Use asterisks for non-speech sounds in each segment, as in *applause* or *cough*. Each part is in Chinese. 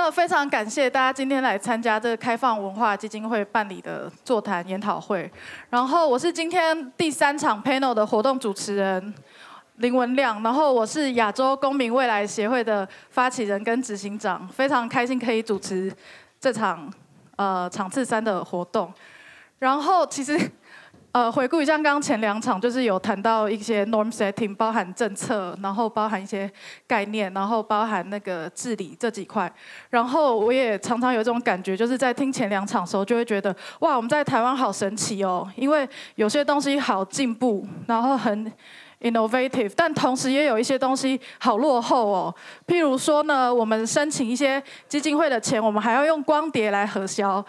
那非常感谢大家今天来参加这个开放文化基金会办理的座谈研讨会。然后我是今天第三场 panel 的活动主持人林文亮，然后我是亚洲公民未来协会的发起人跟执行长，非常开心可以主持这场呃场次三的活动。然后其实。呃，回顾一下刚刚前两场，就是有谈到一些 norm setting，包含政策，然后包含一些概念，然后包含那个治理这几块。然后我也常常有这种感觉，就是在听前两场的时候，就会觉得哇，我们在台湾好神奇哦，因为有些东西好进步，然后很 innovative，但同时也有一些东西好落后哦。譬如说呢，我们申请一些基金会的钱，我们还要用光碟来核销。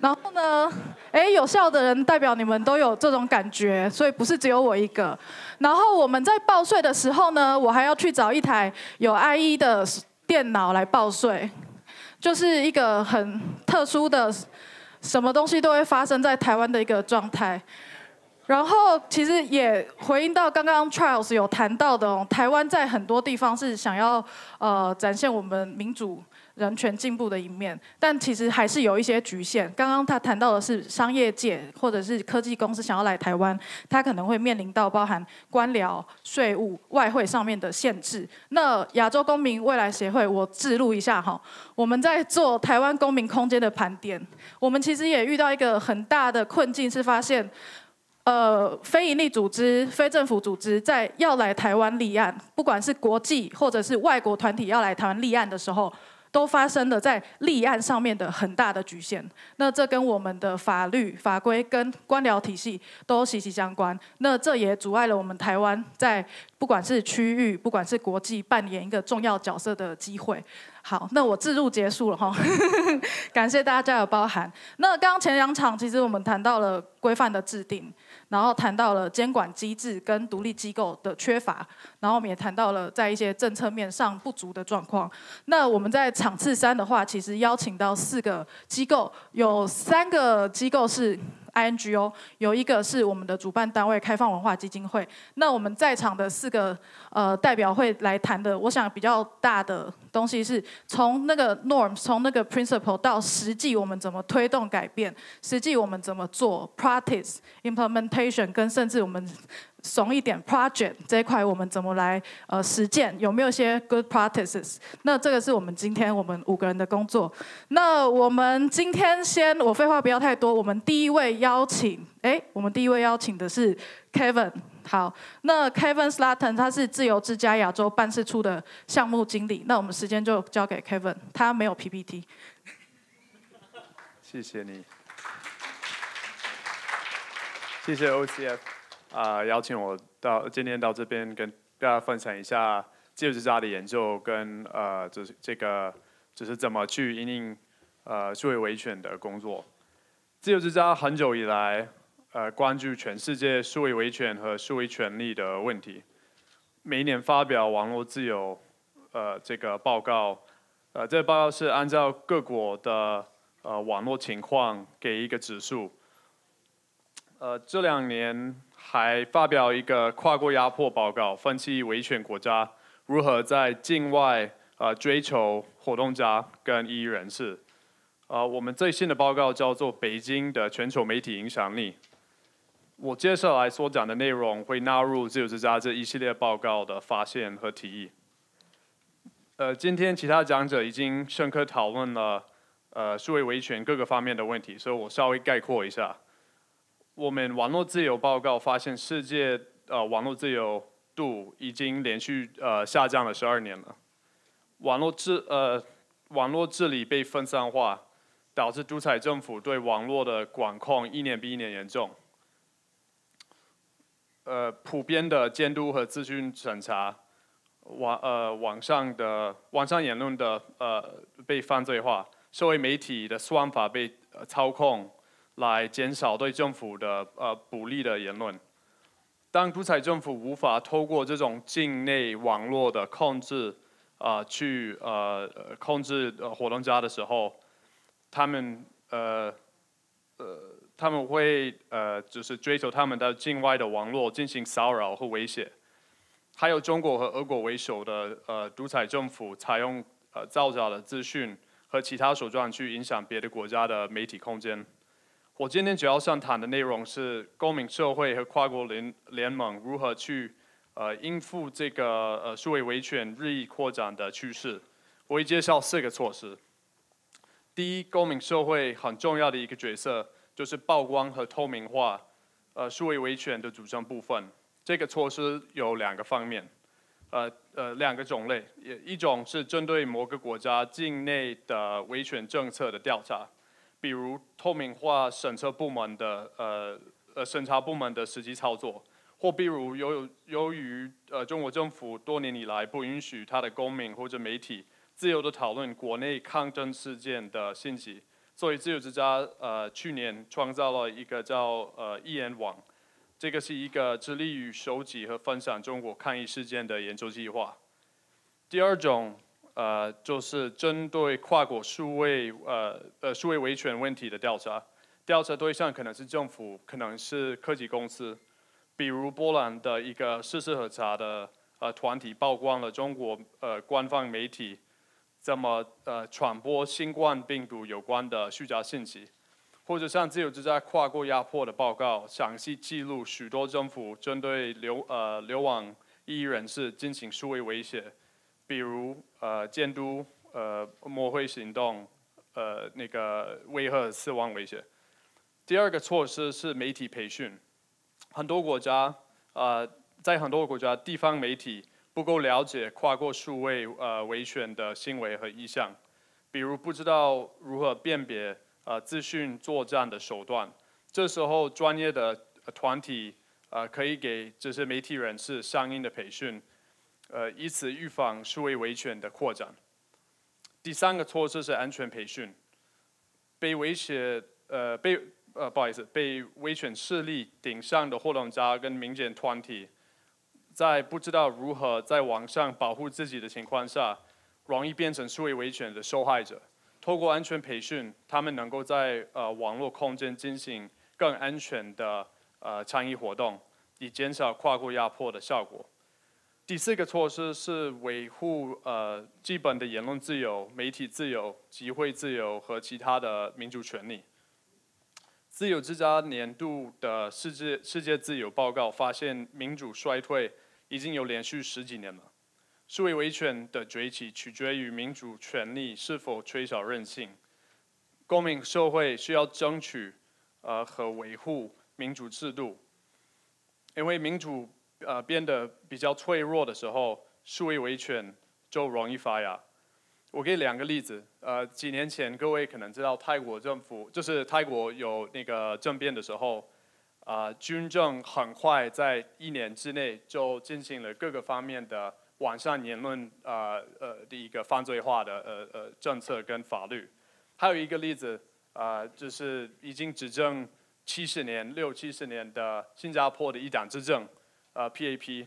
然后呢？哎，有效的人代表你们都有这种感觉，所以不是只有我一个。然后我们在报税的时候呢，我还要去找一台有 IE 的电脑来报税，就是一个很特殊的，什么东西都会发生在台湾的一个状态。然后其实也回应到刚刚 Charles 有谈到的哦，台湾在很多地方是想要呃展现我们民主。人权进步的一面，但其实还是有一些局限。刚刚他谈到的是商业界或者是科技公司想要来台湾，他可能会面临到包含官僚、税务、外汇上面的限制。那亚洲公民未来协会，我记录一下哈，我们在做台湾公民空间的盘点，我们其实也遇到一个很大的困境，是发现，呃，非营利组织、非政府组织在要来台湾立案，不管是国际或者是外国团体要来台湾立案的时候。都发生了在立案上面的很大的局限，那这跟我们的法律法规跟官僚体系都息息相关，那这也阻碍了我们台湾在不管是区域，不管是国际扮演一个重要角色的机会。好，那我自入结束了哈，*laughs* 感谢大家的包涵。那刚刚前两场其实我们谈到了规范的制定，然后谈到了监管机制跟独立机构的缺乏，然后我们也谈到了在一些政策面上不足的状况。那我们在场次三的话，其实邀请到四个机构，有三个机构是。INGO 有一个是我们的主办单位开放文化基金会，那我们在场的四个呃代表会来谈的，我想比较大的东西是从那个 norm，从那个 principle 到实际我们怎么推动改变，实际我们怎么做 practice implementation，跟甚至我们。怂一点，project 这一块我们怎么来呃实践？有没有一些 good practices？那这个是我们今天我们五个人的工作。那我们今天先，我废话不要太多。我们第一位邀请，哎，我们第一位邀请的是 Kevin。好，那 Kevin Slaton 他是自由之家亚洲办事处的项目经理。那我们时间就交给 Kevin，他没有 PPT。*laughs* 谢谢你，谢谢 OCF。啊，邀请我到今天到这边跟大家分享一下自由之家的研究跟呃，就是这个就是怎么去引领呃数位维权的工作。自由之家很久以来呃关注全世界数位维权和数位权利的问题，每年发表网络自由呃这个报告，呃这个报告是按照各国的呃网络情况给一个指数。呃这两年。还发表一个跨国压迫报告，分析维权国家如何在境外呃追求活动家跟异议人士。呃，我们最新的报告叫做《北京的全球媒体影响力》。我接下来所讲的内容会纳入自由之家这一系列报告的发现和提议。呃，今天其他讲者已经深刻讨论了呃数位维权各个方面的问题，所以我稍微概括一下。我们网络自由报告发现，世界呃网络自由度已经连续呃下降了十二年了。网络治呃网络治理被分散化，导致独裁政府对网络的管控一年比一年严重。呃，普遍的监督和资讯审查，网呃网上的网上言论的呃被犯罪化，社会媒体的算法被操控。来减少对政府的呃不利的言论。当独裁政府无法透过这种境内网络的控制啊，去呃控制活动家的时候，他们呃呃他们会呃就是追求他们的境外的网络进行骚扰和威胁。还有中国和俄国为首的呃独裁政府，采用呃造假的资讯。和其他手段去影响别的国家的媒体空间。我今天主要想谈的内容是公民社会和跨国联联盟如何去呃应付这个呃数位维权日益扩展的趋势。我会介绍四个措施。第一，公民社会很重要的一个角色就是曝光和透明化呃数位维权的组成部分。这个措施有两个方面。呃呃，两个种类，一种是针对某个国家境内的维权政策的调查，比如透明化审查部门的呃呃审查部门的实际操作，或比如由由于呃中国政府多年以来不允许他的公民或者媒体自由的讨论国内抗争事件的信息，所以自由之家呃去年创造了一个叫呃一言网。这个是一个致力于收集和分享中国抗议事件的研究计划。第二种，呃，就是针对跨国数位呃呃数位维权问题的调查，调查对象可能是政府，可能是科技公司，比如波兰的一个事实核查的呃团体曝光了中国呃官方媒体怎么呃传播新冠病毒有关的虚假信息。或者像自由之家跨国压迫的报告，详细记录许多政府针对流呃流亡异议人士进行数位威胁，比如呃监督呃抹黑行动，呃那个威吓死亡威胁。第二个措施是媒体培训，很多国家呃在很多国家地方媒体不够了解跨过数位呃维权的行为和意向，比如不知道如何辨别。呃，资讯作战的手段，这时候专业的团体呃可以给这些媒体人士相应的培训，呃，以此预防数位维权的扩展。第三个措施是安全培训，被威胁呃被呃不好意思被维权势力顶上的活动家跟民间团体，在不知道如何在网上保护自己的情况下，容易变成数位维权的受害者。透过安全培训，他们能够在呃网络空间进行更安全的呃倡议活动，以减少跨国压迫的效果。第四个措施是维护呃基本的言论自由、媒体自由、集会自由和其他的民主权利。自由之家年度的世界世界自由报告发现，民主衰退已经有连续十几年了。数位维权的崛起取决于民主权利是否缺少韧性。公民社会需要争取呃和维护民主制度，因为民主呃变得比较脆弱的时候，数位维权就容易发芽。我给两个例子，呃，几年前各位可能知道泰国政府就是泰国有那个政变的时候，啊，军政很快在一年之内就进行了各个方面的。网上言论呃呃的一个犯罪化的呃呃政策跟法律，还有一个例子啊，就是已经执政七十年六七十年的新加坡的一党执政，呃 PAP，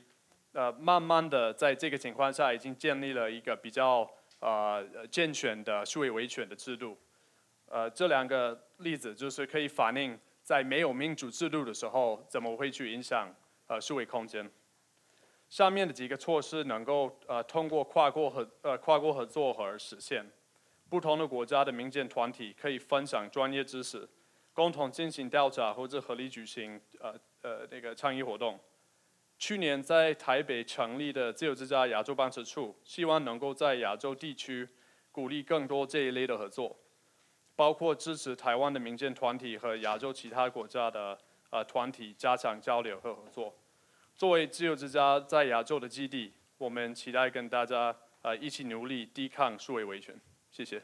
呃慢慢的在这个情况下已经建立了一个比较呃健全的数位维权的制度，呃这两个例子就是可以反映在没有民主制度的时候，怎么会去影响呃数位空间。上面的几个措施能够呃通过跨国合呃跨国合作而实现，不同的国家的民间团体可以分享专业知识，共同进行调查或者合理举行呃呃那个倡议活动。去年在台北成立的自由之家亚洲办事处，希望能够在亚洲地区鼓励更多这一类的合作，包括支持台湾的民间团体和亚洲其他国家的呃团体加强交流和合作。作为自由之家在亚洲的基地，我们期待跟大家呃一起努力抵抗数位维权。谢谢。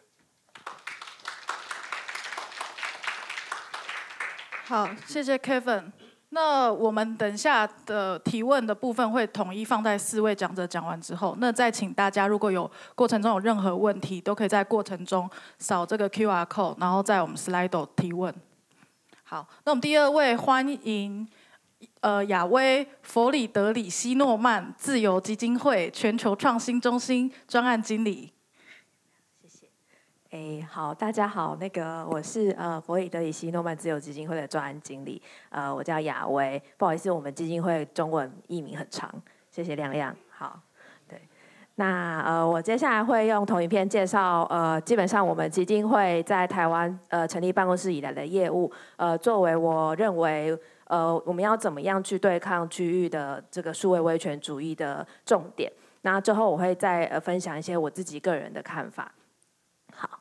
好，谢谢 Kevin。那我们等下的提问的部分会统一放在四位讲者讲完之后，那再请大家如果有过程中有任何问题，都可以在过程中扫这个 QR code，然后在我们 Slide 提问。好，那我们第二位欢迎。呃，亚威佛里德里希诺曼自由基金会全球创新中心专案经理。哎，好，大家好，那个我是呃佛里德里希诺曼自由基金会的专案经理，呃，我叫亚威。不好意思，我们基金会中文译名很长，谢谢亮亮。好，对，那呃，我接下来会用同一片介绍呃，基本上我们基金会在台湾呃成立办公室以来的业务，呃，作为我认为呃我们要怎么样去对抗区域的这个数位威权主义的重点。那最后我会再呃分享一些我自己个人的看法。好。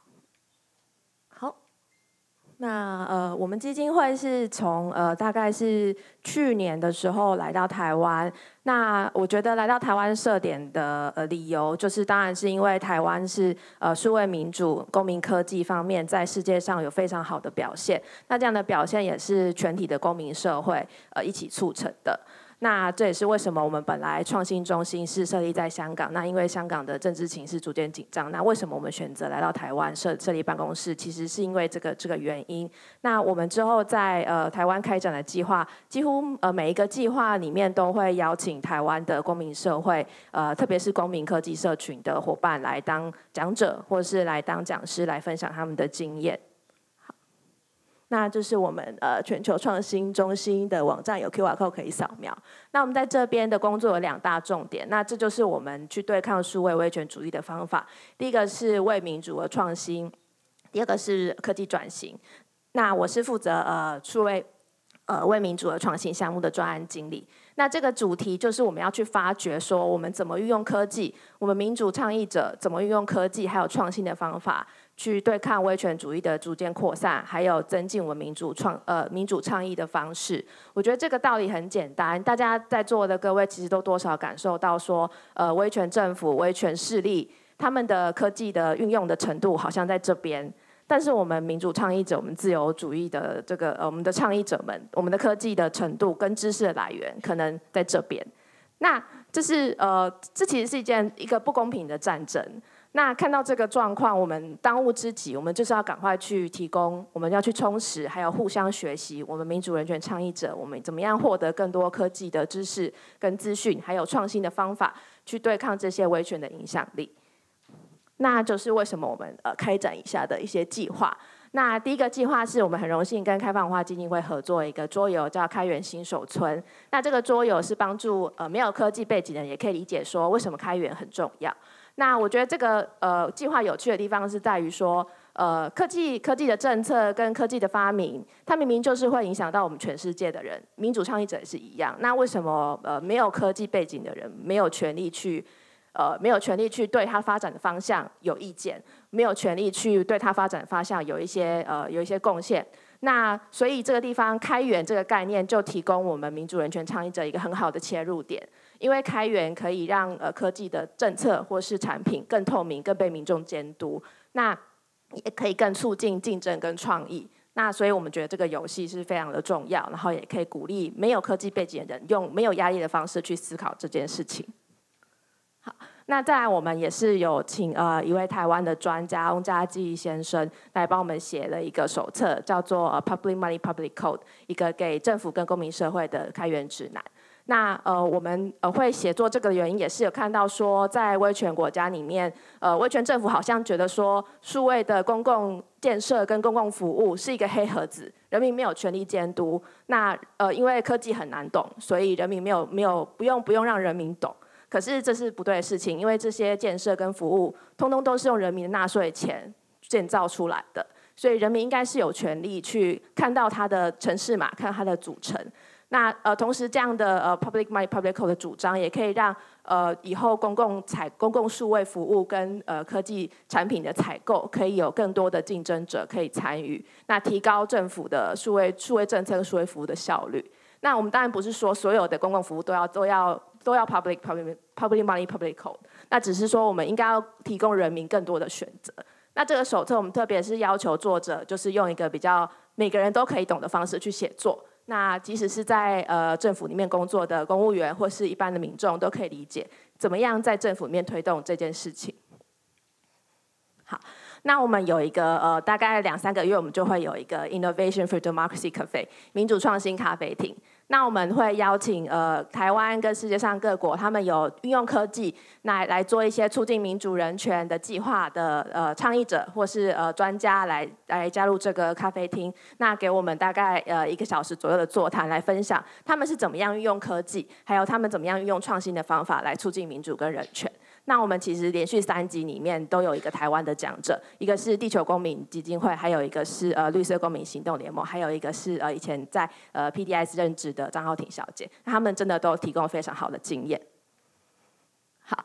那呃，我们基金会是从呃，大概是去年的时候来到台湾。那我觉得来到台湾设点的呃理由，就是当然是因为台湾是呃数位民主、公民科技方面在世界上有非常好的表现。那这样的表现也是全体的公民社会呃一起促成的。那这也是为什么我们本来创新中心是设立在香港。那因为香港的政治情势逐渐紧张，那为什么我们选择来到台湾设设立办公室？其实是因为这个这个原因。那我们之后在呃台湾开展的计划，几乎呃每一个计划里面都会邀请台湾的公民社会，呃特别是公民科技社群的伙伴来当讲者，或是来当讲师来分享他们的经验。那就是我们呃全球创新中心的网站有 QR code 可以扫描。那我们在这边的工作有两大重点，那这就是我们去对抗数位威权主义的方法。第一个是为民主而创新，第二个是科技转型。那我是负责呃数位呃为民主而创新项目的专案经理。那这个主题就是我们要去发掘说我们怎么运用科技，我们民主倡议者怎么运用科技还有创新的方法。去对抗威权主义的逐渐扩散，还有增进我们民主创呃民主倡议的方式，我觉得这个道理很简单。大家在座的各位其实都多少感受到说，呃，威权政府、威权势力他们的科技的运用的程度好像在这边，但是我们民主倡议者、我们自由主义的这个呃我们的倡议者们，我们的科技的程度跟知识的来源可能在这边。那这是呃这其实是一件一个不公平的战争。那看到这个状况，我们当务之急，我们就是要赶快去提供，我们要去充实，还有互相学习。我们民主人权倡议者，我们怎么样获得更多科技的知识跟资讯，还有创新的方法，去对抗这些威权的影响力？那就是为什么我们呃开展以下的一些计划。那第一个计划是我们很荣幸跟开放化基金会合作一个桌游，叫开源新手村。那这个桌游是帮助呃没有科技背景的人也可以理解说为什么开源很重要。那我觉得这个呃计划有趣的地方是在于说，呃科技科技的政策跟科技的发明，它明明就是会影响到我们全世界的人，民主倡议者也是一样。那为什么呃没有科技背景的人没有权利去呃没有权利去对它发展的方向有意见，没有权利去对它发展方向有一些呃有一些贡献？那所以这个地方开源这个概念就提供我们民主人权倡议者一个很好的切入点。因为开源可以让呃科技的政策或是产品更透明、更被民众监督，那也可以更促进竞争跟创意。那所以我们觉得这个游戏是非常的重要，然后也可以鼓励没有科技背景的人用没有压力的方式去思考这件事情。好，那再来我们也是有请呃一位台湾的专家翁家基先生来帮我们写了一个手册，叫做《Public Money Public Code》，一个给政府跟公民社会的开源指南。那呃，我们呃会写作这个原因也是有看到说，在威权国家里面，呃，威权政府好像觉得说，数位的公共建设跟公共服务是一个黑盒子，人民没有权利监督。那呃，因为科技很难懂，所以人民没有没有不用不用让人民懂。可是这是不对的事情，因为这些建设跟服务，通通都是用人民的纳税钱建造出来的，所以人民应该是有权利去看到它的城市码，看它的组成。那呃，同时这样的呃 public money public code 的主张，也可以让呃以后公共采公共数位服务跟呃科技产品的采购，可以有更多的竞争者可以参与，那提高政府的数位数位政策数位服务的效率。那我们当然不是说所有的公共服务都要都要都要 public public public money public code，那只是说我们应该要提供人民更多的选择。那这个手册我们特别是要求作者，就是用一个比较每个人都可以懂的方式去写作。那即使是在呃政府里面工作的公务员或是一般的民众都可以理解，怎么样在政府里面推动这件事情。好，那我们有一个呃大概两三个月，我们就会有一个 Innovation for Democracy Cafe 民主创新咖啡厅。那我们会邀请呃台湾跟世界上各国，他们有运用科技来来做一些促进民主人权的计划的呃倡议者或是呃专家来来加入这个咖啡厅，那给我们大概呃一个小时左右的座谈来分享他们是怎么样运用科技，还有他们怎么样运用创新的方法来促进民主跟人权。那我们其实连续三集里面都有一个台湾的讲者，一个是地球公民基金会，还有一个是呃绿色公民行动联盟，还有一个是呃以前在呃 PDS 任职的张浩庭小姐，他们真的都提供非常好的经验。好。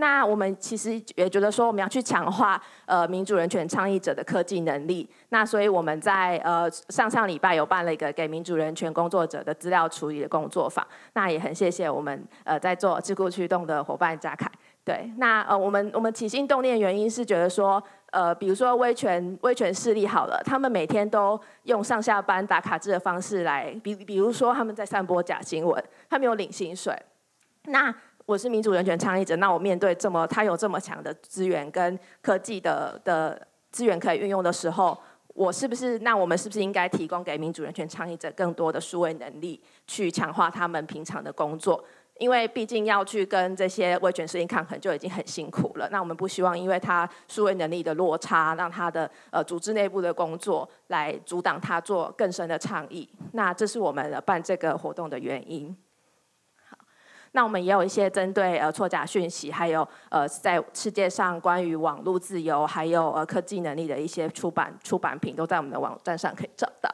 那我们其实也觉得说，我们要去强化呃民主人权倡议者的科技能力。那所以我们在呃上上礼拜有办了一个给民主人权工作者的资料处理的工作坊。那也很谢谢我们呃在做智库驱动的伙伴嘉凯。对，那呃我们我们起心动念原因是觉得说，呃比如说威权威权势力好了，他们每天都用上下班打卡制的方式来，比比如说他们在散播假新闻，他们有领薪水，那。我是民主人权倡议者，那我面对这么他有这么强的资源跟科技的的资源可以运用的时候，我是不是那我们是不是应该提供给民主人权倡议者更多的数位能力，去强化他们平常的工作？因为毕竟要去跟这些维权势力抗衡就已经很辛苦了，那我们不希望因为他数位能力的落差，让他的呃组织内部的工作来阻挡他做更深的倡议。那这是我们办这个活动的原因。那我们也有一些针对呃错假讯息，还有呃在世界上关于网络自由，还有呃科技能力的一些出版出版品，都在我们的网站上可以找到。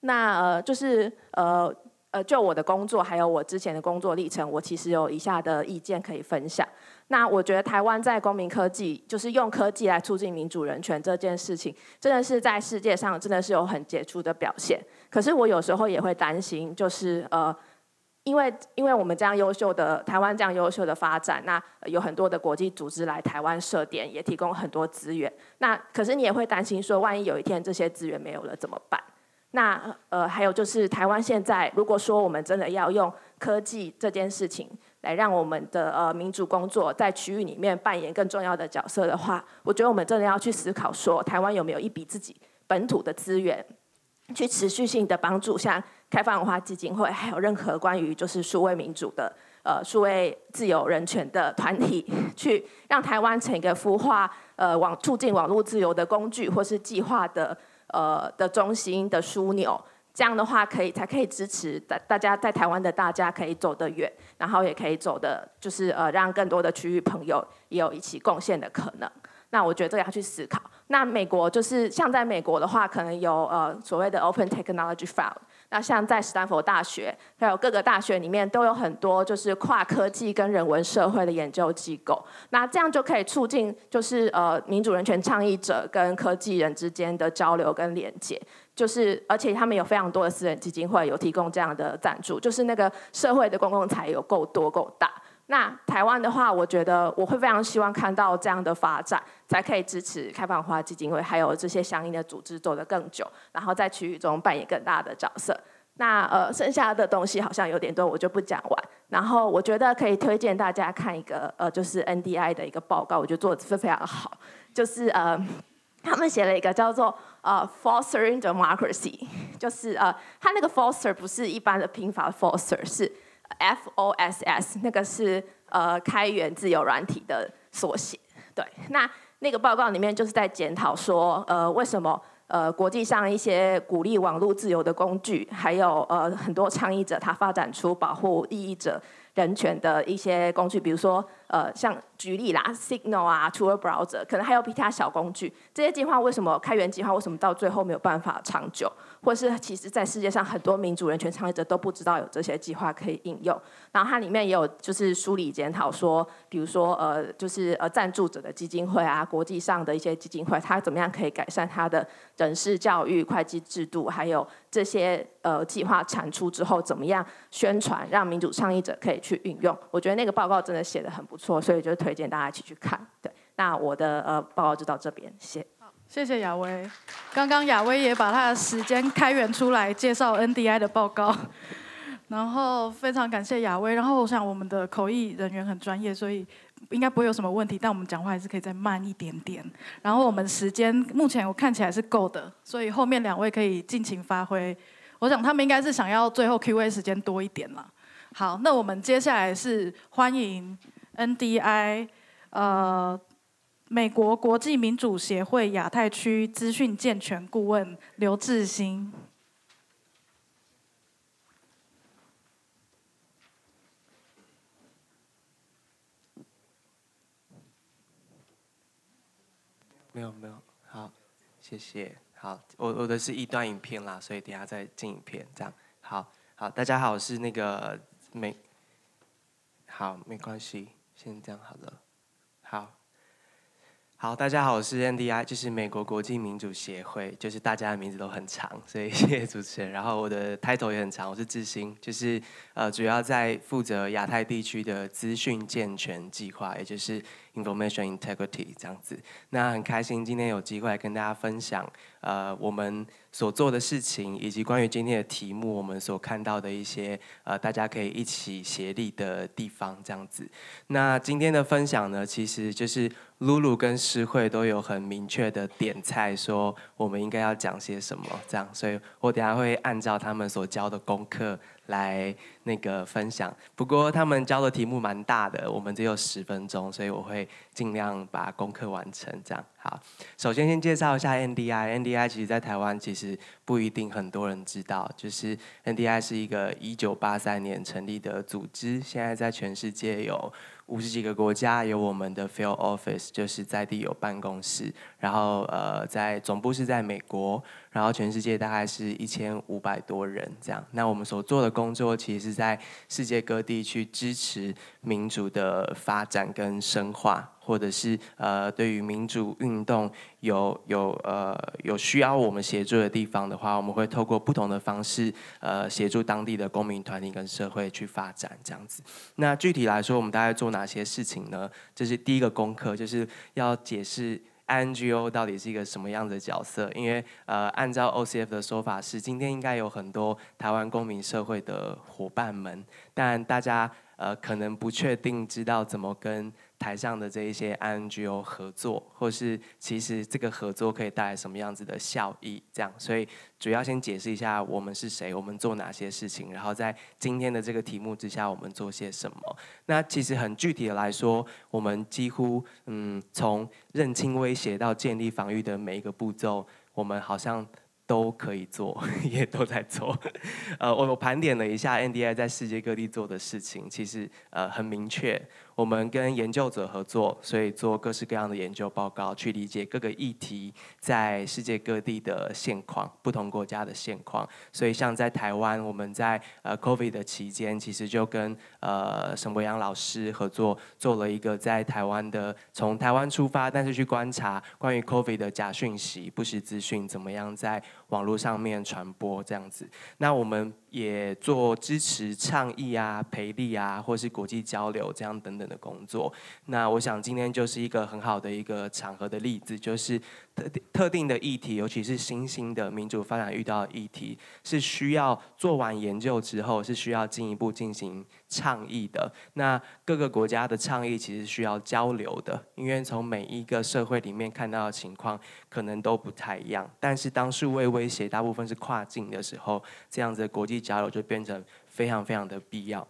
那呃就是呃呃就我的工作，还有我之前的工作历程，我其实有以下的意见可以分享。那我觉得台湾在公民科技，就是用科技来促进民主人权这件事情，真的是在世界上真的是有很杰出的表现。可是我有时候也会担心，就是呃。因为，因为我们这样优秀的台湾这样优秀的发展，那有很多的国际组织来台湾设点，也提供很多资源。那可是你也会担心说，万一有一天这些资源没有了怎么办？那呃，还有就是台湾现在，如果说我们真的要用科技这件事情来让我们的呃民主工作在区域里面扮演更重要的角色的话，我觉得我们真的要去思考说，台湾有没有一笔自己本土的资源，去持续性的帮助像。开放文化基金会，还有任何关于就是数位民主的呃数位自由人权的团体，*laughs* 去让台湾成一个孵化呃网促进网络自由的工具，或是计划的呃的中心的枢纽，这样的话可以才可以支持大大家在台湾的大家可以走得远，然后也可以走的，就是呃让更多的区域朋友也有一起贡献的可能。那我觉得这个要去思考。那美国就是像在美国的话，可能有呃所谓的 Open Technology Fund。那像在斯坦福大学，还有各个大学里面，都有很多就是跨科技跟人文社会的研究机构。那这样就可以促进就是呃民主人权倡议者跟科技人之间的交流跟连接。就是而且他们有非常多的私人基金会有提供这样的赞助，就是那个社会的公共财有够多够大。那台湾的话，我觉得我会非常希望看到这样的发展，才可以支持开放化基金会，还有这些相应的组织走得更久，然后在区域中扮演更大的角色。那呃，剩下的东西好像有点多，我就不讲完。然后我觉得可以推荐大家看一个呃，就是 NDI 的一个报告，我觉得做的非常好。就是呃，他们写了一个叫做呃 Fostering Democracy，就是呃，他那个 Foster 不是一般的拼法 Foster，是。F O S S 那个是呃开源自由软体的缩写，对，那那个报告里面就是在检讨说，呃，为什么呃国际上一些鼓励网络自由的工具，还有呃很多倡议者他发展出保护异议者人权的一些工具，比如说呃像举例啦，Signal 啊，Tor Browser，可能还有其他小工具，这些计划为什么开源计划为什么到最后没有办法长久？或是其实，在世界上很多民主人权倡议者都不知道有这些计划可以应用。然后它里面也有就是梳理检讨说，比如说呃，就是呃赞助者的基金会啊，国际上的一些基金会，它怎么样可以改善它的人事教育、会计制度，还有这些呃计划产出之后怎么样宣传，让民主倡议者可以去运用。我觉得那个报告真的写的很不错，所以就推荐大家一起去看。对，那我的呃报告就到这边，谢。谢谢谢亚威，刚刚亚威也把他的时间开源出来介绍 NDI 的报告，*laughs* 然后非常感谢亚威。然后我想我们的口译人员很专业，所以应该不会有什么问题。但我们讲话还是可以再慢一点点。然后我们时间目前我看起来是够的，所以后面两位可以尽情发挥。我想他们应该是想要最后 Q&A 时间多一点了。好，那我们接下来是欢迎 NDI，呃。美国国际民主协会亚太区资讯健全顾问刘志兴。没有没有，好，谢谢。好，我我的是一段影片啦，所以等下再进影片，这样。好，好，大家好，我是那个美，好，没关系，先这样好了。好。大家好，我是 NDI，就是美国国际民主协会，就是大家的名字都很长，所以 *laughs* 谢谢主持人。然后我的 title 也很长，我是志兴，就是呃主要在负责亚太地区的资讯健全计划，也就是 Information Integrity 这样子。那很开心今天有机会跟大家分享呃我们所做的事情，以及关于今天的题目我们所看到的一些呃大家可以一起协力的地方这样子。那今天的分享呢，其实就是。露露跟诗慧都有很明确的点菜，说我们应该要讲些什么，这样，所以我等下会按照他们所教的功课来那个分享。不过他们教的题目蛮大的，我们只有十分钟，所以我会尽量把功课完成。这样，好，首先先介绍一下 NDI，NDI 其实在台湾其实不一定很多人知道，就是 NDI 是一个一九八三年成立的组织，现在在全世界有。五十几个国家有我们的 field office，就是在地有办公室，然后呃，在总部是在美国，然后全世界大概是一千五百多人这样。那我们所做的工作，其实是在世界各地去支持民主的发展跟深化。或者是呃，对于民主运动有有呃有需要我们协助的地方的话，我们会透过不同的方式呃协助当地的公民团体跟社会去发展这样子。那具体来说，我们大概做哪些事情呢？这是第一个功课，就是要解释 NGO 到底是一个什么样的角色。因为呃，按照 OCF 的说法是，今天应该有很多台湾公民社会的伙伴们，但大家呃可能不确定知道怎么跟。台上的这一些 NGO 合作，或是其实这个合作可以带来什么样子的效益？这样，所以主要先解释一下我们是谁，我们做哪些事情，然后在今天的这个题目之下，我们做些什么。那其实很具体的来说，我们几乎嗯，从认清威胁到建立防御的每一个步骤，我们好像。都可以做，*laughs* 也都在做。呃，我我盘点了一下 NDI 在世界各地做的事情，其实呃很明确。我们跟研究者合作，所以做各式各样的研究报告，去理解各个议题在世界各地的现况，不同国家的现况。所以像在台湾，我们在呃 COVID 的期间，其实就跟呃沈博阳老师合作，做了一个在台湾的从台湾出发，但是去观察关于 COVID 的假讯息、不实资讯怎么样在网络上面传播这样子。那我们。也做支持倡议啊、培力啊，或是国际交流这样等等的工作。那我想今天就是一个很好的一个场合的例子，就是。特特定的议题，尤其是新兴的民主发展遇到的议题，是需要做完研究之后，是需要进一步进行倡议的。那各个国家的倡议其实需要交流的，因为从每一个社会里面看到的情况可能都不太一样。但是当数位威胁大部分是跨境的时候，这样子的国际交流就变成非常非常的必要。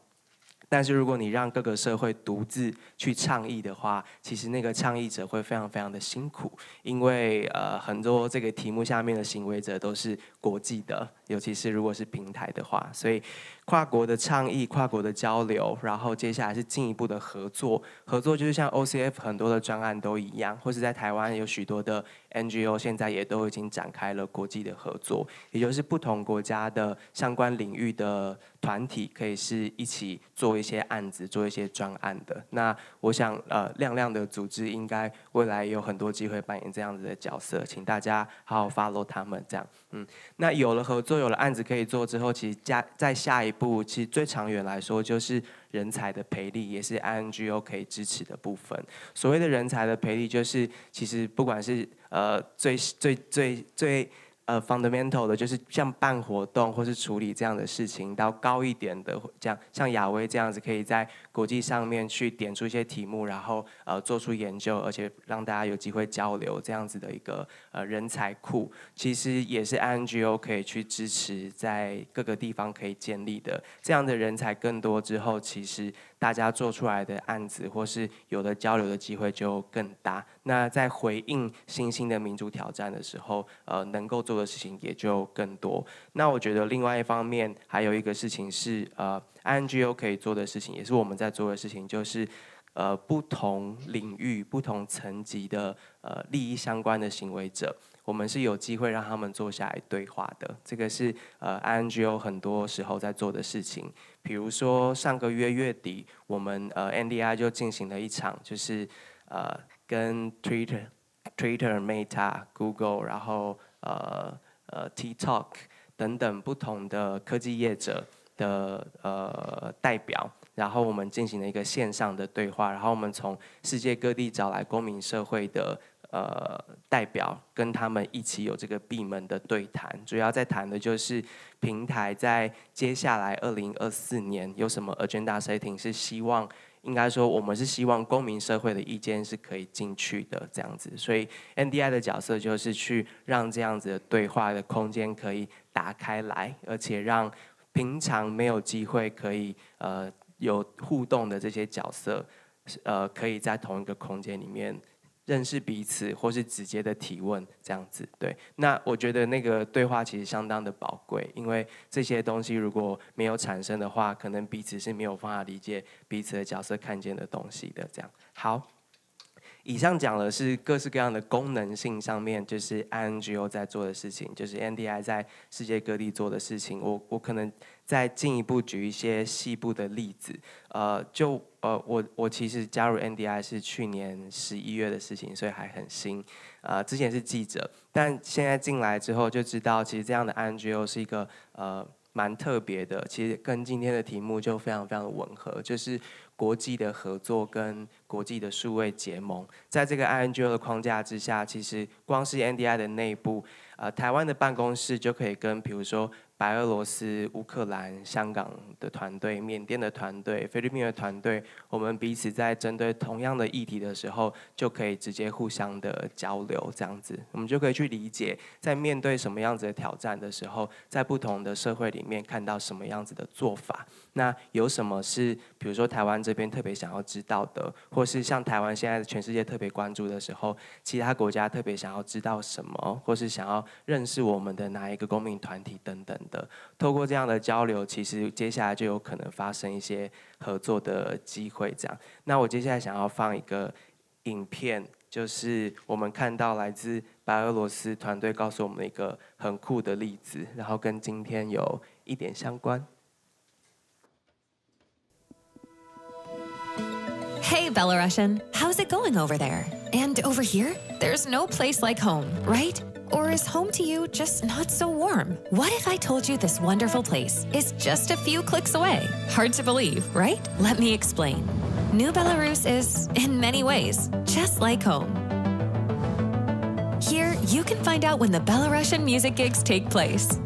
但是如果你让各个社会独自去倡议的话，其实那个倡议者会非常非常的辛苦，因为呃很多这个题目下面的行为者都是国际的，尤其是如果是平台的话，所以。跨国的倡议、跨国的交流，然后接下来是进一步的合作。合作就是像 OCF 很多的专案都一样，或是在台湾有许多的 NGO 现在也都已经展开了国际的合作，也就是不同国家的相关领域的团体可以是一起做一些案子、做一些专案的。那我想，呃，亮亮的组织应该未来有很多机会扮演这样子的角色，请大家好好 follow 他们这样。嗯，那有了合作、有了案子可以做之后，其实加在下一步，其实最长远来说就是人才的培力，也是 INGO 可以支持的部分。所谓的人才的培力，就是其实不管是呃最最最最。呃，fundamental 的，就是像办活动或是处理这样的事情，到高一点的，这样像亚威这样子，可以在国际上面去点出一些题目，然后呃做出研究，而且让大家有机会交流这样子的一个呃人才库，其实也是 NGO 可以去支持在各个地方可以建立的。这样的人才更多之后，其实。大家做出来的案子，或是有的交流的机会就更大。那在回应新兴的民主挑战的时候，呃，能够做的事情也就更多。那我觉得另外一方面还有一个事情是，呃，NGO 可以做的事情，也是我们在做的事情，就是呃不同领域、不同层级的呃利益相关的行为者，我们是有机会让他们坐下来对话的。这个是呃 NGO 很多时候在做的事情。比如说上个月月底，我们呃 NDI 就进行了一场，就是呃跟 Twitter、Twitter、Meta、Google，然后呃呃 TikTok 等等不同的科技业者的呃代表，然后我们进行了一个线上的对话，然后我们从世界各地找来公民社会的呃代表，跟他们一起有这个闭门的对谈，主要在谈的就是平台在接下来二零二四年有什么 agenda setting 是希望。应该说，我们是希望公民社会的意见是可以进去的，这样子。所以，NDI 的角色就是去让这样子的对话的空间可以打开来，而且让平常没有机会可以呃有互动的这些角色，呃，可以在同一个空间里面。认识彼此，或是直接的提问，这样子，对。那我觉得那个对话其实相当的宝贵，因为这些东西如果没有产生的话，可能彼此是没有办法理解彼此的角色看见的东西的。这样，好。以上讲的是各式各样的功能性上面，就是 INGO 在做的事情，就是 NDI 在世界各地做的事情。我我可能再进一步举一些细部的例子。呃，就呃，我我其实加入 NDI 是去年十一月的事情，所以还很新。呃，之前是记者，但现在进来之后就知道，其实这样的 NGO 是一个呃蛮特别的。其实跟今天的题目就非常非常的吻合，就是。国际的合作跟国际的数位结盟，在这个 INGO 的框架之下，其实光是 NDI 的内部，呃，台湾的办公室就可以跟，比如说。白俄罗斯、乌克兰、香港的团队、缅甸的团队、菲律宾的团队，我们彼此在针对同样的议题的时候，就可以直接互相的交流，这样子，我们就可以去理解，在面对什么样子的挑战的时候，在不同的社会里面看到什么样子的做法。那有什么是，比如说台湾这边特别想要知道的，或是像台湾现在全世界特别关注的时候，其他国家特别想要知道什么，或是想要认识我们的哪一个公民团体等等。的，透过这样的交流，其实接下来就有可能发生一些合作的机会。这样，那我接下来想要放一个影片，就是我们看到来自白俄罗斯团队告诉我们一个很酷的例子，然后跟今天有一点相关。Hey, Belarusian, how's it going over there? And over here, there's no place like home, right? Or is home to you just not so warm? What if I told you this wonderful place is just a few clicks away? Hard to believe, right? Let me explain. New Belarus is, in many ways, just like home. Here, you can find out when the Belarusian music gigs take place.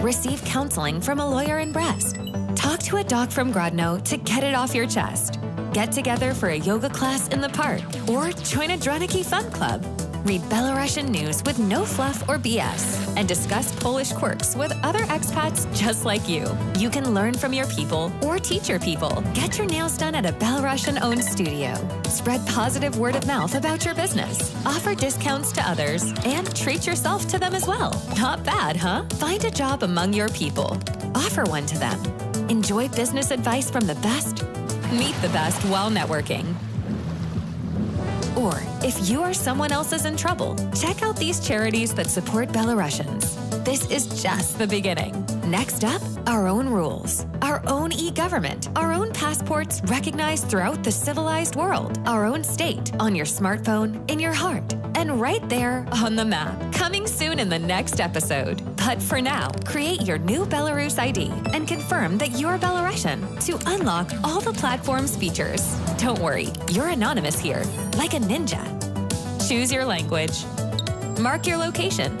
Receive counseling from a lawyer in Brest. Talk to a doc from Grodno to get it off your chest. Get together for a yoga class in the park or join a Draniki Fun Club. Read Belarusian news with no fluff or BS and discuss Polish quirks with other expats just like you. You can learn from your people or teach your people. Get your nails done at a Belarusian owned studio. Spread positive word of mouth about your business. Offer discounts to others and treat yourself to them as well. Not bad, huh? Find a job among your people. Offer one to them. Enjoy business advice from the best. Meet the best while networking. Or if you or someone else is in trouble, check out these charities that support Belarusians. This is just the beginning. Next up, our own rules, our own e government, our own passports recognized throughout the civilized world, our own state on your smartphone, in your heart, and right there on the map. Coming soon in the next episode. But for now, create your new Belarus ID and confirm that you're Belarusian to unlock all the platform's features. Don't worry, you're anonymous here, like a ninja. Choose your language, mark your location,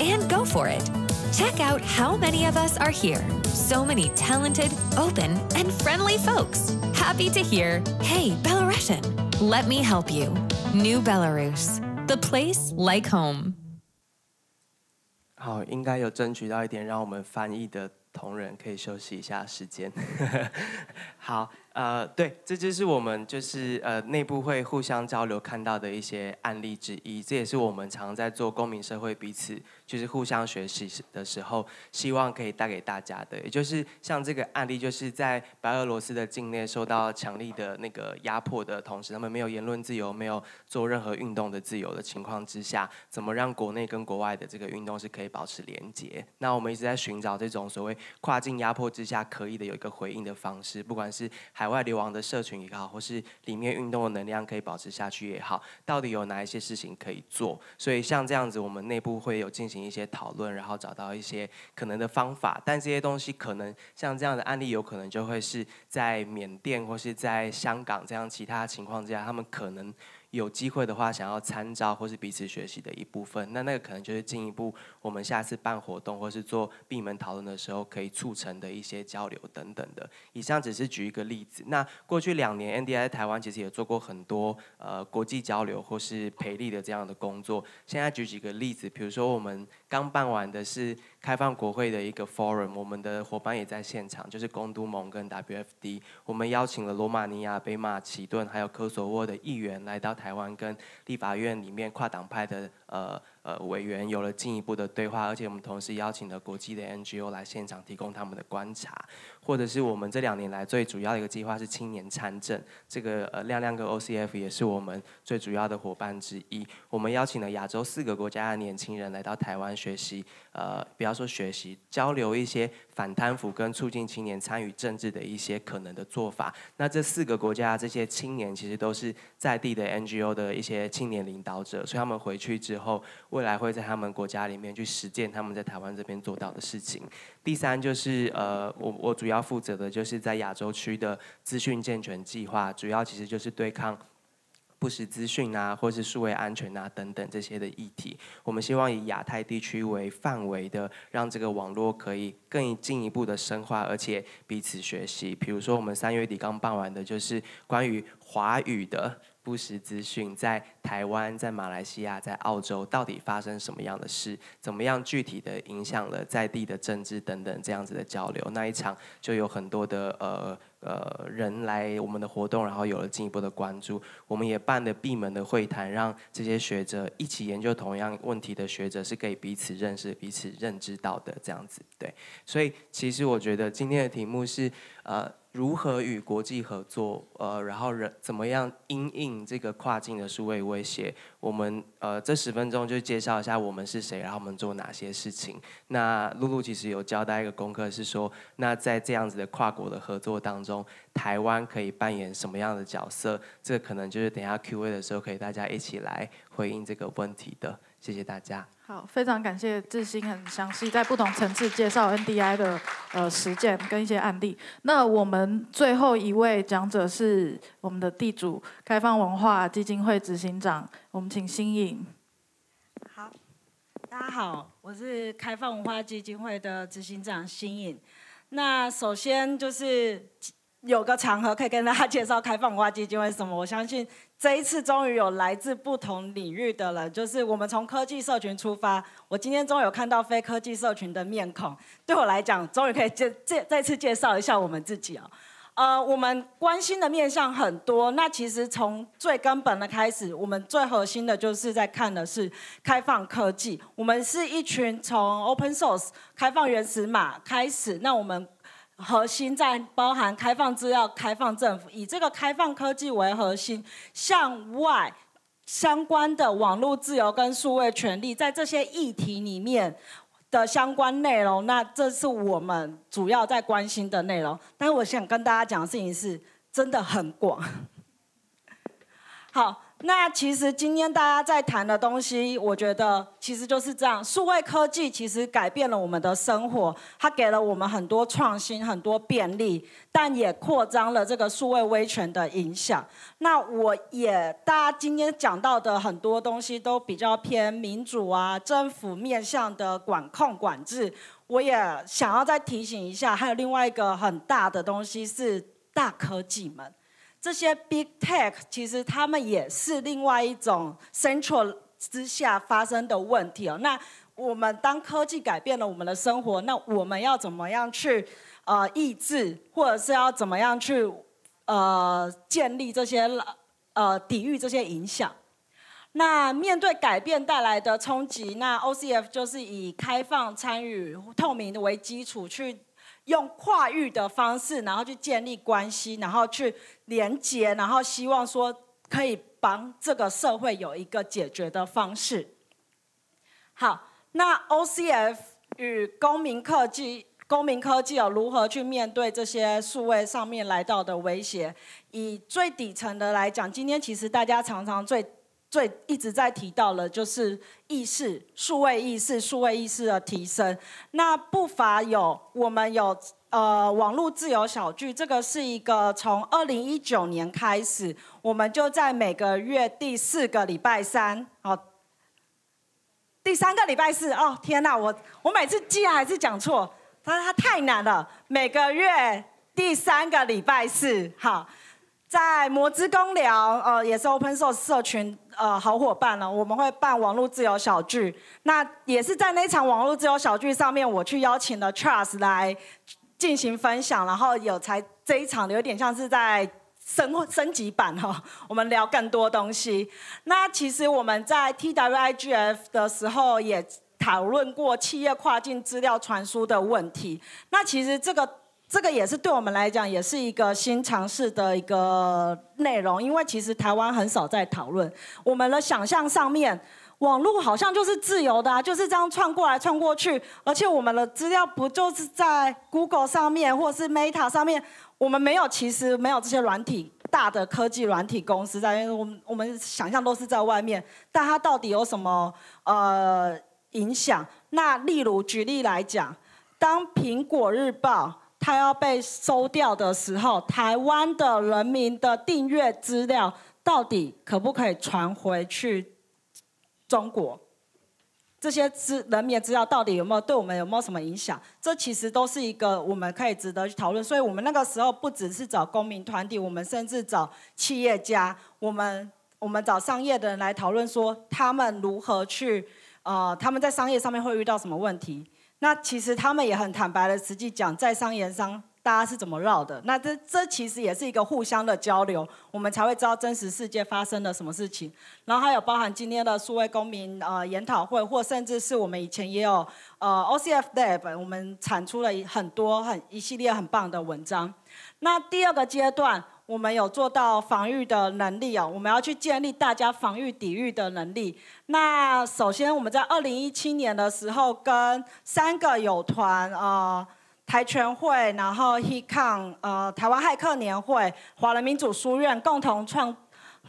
and go for it. Check out how many of us are here. So many talented, open, and friendly folks. Happy to hear, hey, Belarusian, let me help you. New Belarus, the place like home. 好，应该有争取到一点让我们翻译的同仁可以休息一下时间。*laughs* 好，呃，对，这就是我们就是呃内部会互相交流看到的一些案例之一，这也是我们常在做公民社会彼此就是互相学习的时候，希望可以带给大家的，也就是像这个案例，就是在白俄罗斯的境内受到强力的那个压迫的同时，他们没有言论自由，没有做任何运动的自由的情况之下，怎么让国内跟国外的这个运动是可以保持连接？那我们一直在寻找这种所谓跨境压迫之下可以的有一个回应的方式，不管是海外流亡的社群也好，或是里面运动的能量可以保持下去也好，到底有哪一些事情可以做？所以像这样子，我们内部会有进行一些讨论，然后找到一些可能的方法。但这些东西可能像这样的案例，有可能就会是在缅甸或是在香港这样其他情况之下，他们可能。有机会的话，想要参照或是彼此学习的一部分，那那个可能就是进一步我们下次办活动或是做闭门讨论的时候可以促成的一些交流等等的。以上只是举一个例子。那过去两年，NDI 台湾其实也做过很多呃国际交流或是培力的这样的工作。现在举几个例子，比如说我们刚办完的是开放国会的一个 forum，我们的伙伴也在现场，就是公都盟跟 WFD，我们邀请了罗马尼亚、北马其顿还有科索沃的议员来到。台台湾跟立法院里面跨党派的呃。呃，委员有了进一步的对话，而且我们同时邀请了国际的 NGO 来现场提供他们的观察，或者是我们这两年来最主要的一个计划是青年参政，这个呃亮亮跟 OCF 也是我们最主要的伙伴之一。我们邀请了亚洲四个国家的年轻人来到台湾学习，呃，不要说学习，交流一些反贪腐跟促进青年参与政治的一些可能的做法。那这四个国家这些青年其实都是在地的 NGO 的一些青年领导者，所以他们回去之后。未来会在他们国家里面去实践他们在台湾这边做到的事情。第三就是呃，我我主要要负责的就是在亚洲区的资讯健全计划，主要其实就是对抗不实资讯啊，或是数位安全啊等等这些的议题。我们希望以亚太地区为范围的，让这个网络可以更进一步的深化，而且彼此学习。比如说，我们三月底刚办完的就是关于华语的。不实资讯在台湾、在马来西亚、在澳洲到底发生什么样的事？怎么样具体的影响了在地的政治等等这样子的交流？那一场就有很多的呃呃人来我们的活动，然后有了进一步的关注。我们也办了闭门的会谈，让这些学者一起研究同样问题的学者是可以彼此认识、彼此认知到的这样子。对，所以其实我觉得今天的题目是呃。如何与国际合作？呃，然后人怎么样因应这个跨境的数位威胁？我们呃这十分钟就介绍一下我们是谁，然后我们做哪些事情。那露露其实有交代一个功课，是说那在这样子的跨国的合作当中，台湾可以扮演什么样的角色？这可能就是等下 Q&A 的时候，可以大家一起来回应这个问题的。谢谢大家。好，非常感谢志兴很详细在不同层次介绍 NDI 的呃实践跟一些案例。那我们最后一位讲者是我们的地主开放文化基金会执行长，我们请新颖。好，大家好，我是开放文化基金会的执行长新颖。那首先就是有个场合可以跟大家介绍开放文化基金会什么，我相信。这一次终于有来自不同领域的人，就是我们从科技社群出发。我今天终于有看到非科技社群的面孔，对我来讲，终于可以介介再次介绍一下我们自己啊。呃，我们关心的面向很多，那其实从最根本的开始，我们最核心的就是在看的是开放科技。我们是一群从 open source 开放原始码开始，那我们。核心在包含开放资料、开放政府，以这个开放科技为核心，向外相关的网络自由跟数位权利，在这些议题里面的相关内容，那这是我们主要在关心的内容。但是我想跟大家讲的事情是，真的很广。好。那其实今天大家在谈的东西，我觉得其实就是这样。数位科技其实改变了我们的生活，它给了我们很多创新、很多便利，但也扩张了这个数位威权的影响。那我也大家今天讲到的很多东西都比较偏民主啊，政府面向的管控管制。我也想要再提醒一下，还有另外一个很大的东西是大科技们。这些 big tech 其实他们也是另外一种 central 之下发生的问题哦。那我们当科技改变了我们的生活，那我们要怎么样去呃抑制，或者是要怎么样去呃建立这些呃抵御这些影响。那面对改变带来的冲击，那 OCF 就是以开放、参与、透明的为基础，去用跨域的方式，然后去建立关系，然后去连接，然后希望说可以帮这个社会有一个解决的方式。好，那 OCF 与公民科技。公民科技有如何去面对这些数位上面来到的威胁？以最底层的来讲，今天其实大家常常最最一直在提到了，就是意识、数位意识、数位意识的提升。那不乏有我们有呃网络自由小聚，这个是一个从二零一九年开始，我们就在每个月第四个礼拜三，哦，第三个礼拜四，哦天哪，我我每次记还是讲错。他他太难了，每个月第三个礼拜四，好，在魔之公聊，呃，也是 Open Source 社群呃好伙伴了，我们会办网络自由小聚，那也是在那场网络自由小聚上面，我去邀请了 Charles 来进行分享，然后有才这一场的有点像是在升升级版哈，我们聊更多东西。那其实我们在 TWIGF 的时候也。讨论过企业跨境资料传输的问题，那其实这个这个也是对我们来讲也是一个新尝试的一个内容，因为其实台湾很少在讨论。我们的想象上面，网络好像就是自由的，啊就是这样串过来串过去，而且我们的资料不就是在 Google 上面或是 Meta 上面，我们没有其实没有这些软体大的科技软体公司在，我们我们想象都是在外面，但它到底有什么呃？影响。那例如举例来讲，当苹果日报它要被收掉的时候，台湾的人民的订阅资料到底可不可以传回去中国？这些资人民的资料到底有没有对我们有没有什么影响？这其实都是一个我们可以值得去讨论。所以我们那个时候不只是找公民团体，我们甚至找企业家，我们我们找商业的人来讨论，说他们如何去。呃，他们在商业上面会遇到什么问题？那其实他们也很坦白的，实际讲，在商言商，大家是怎么绕的？那这这其实也是一个互相的交流，我们才会知道真实世界发生了什么事情。然后还有包含今天的数位公民呃研讨会，或甚至是我们以前也有呃 OCF Lab，我们产出了很多很一系列很棒的文章。那第二个阶段。我们有做到防御的能力哦，我们要去建立大家防御抵御的能力。那首先，我们在二零一七年的时候，跟三个友团啊，台全会，然后 HeCon，呃，台湾骇客年会，华人民主书院共同创，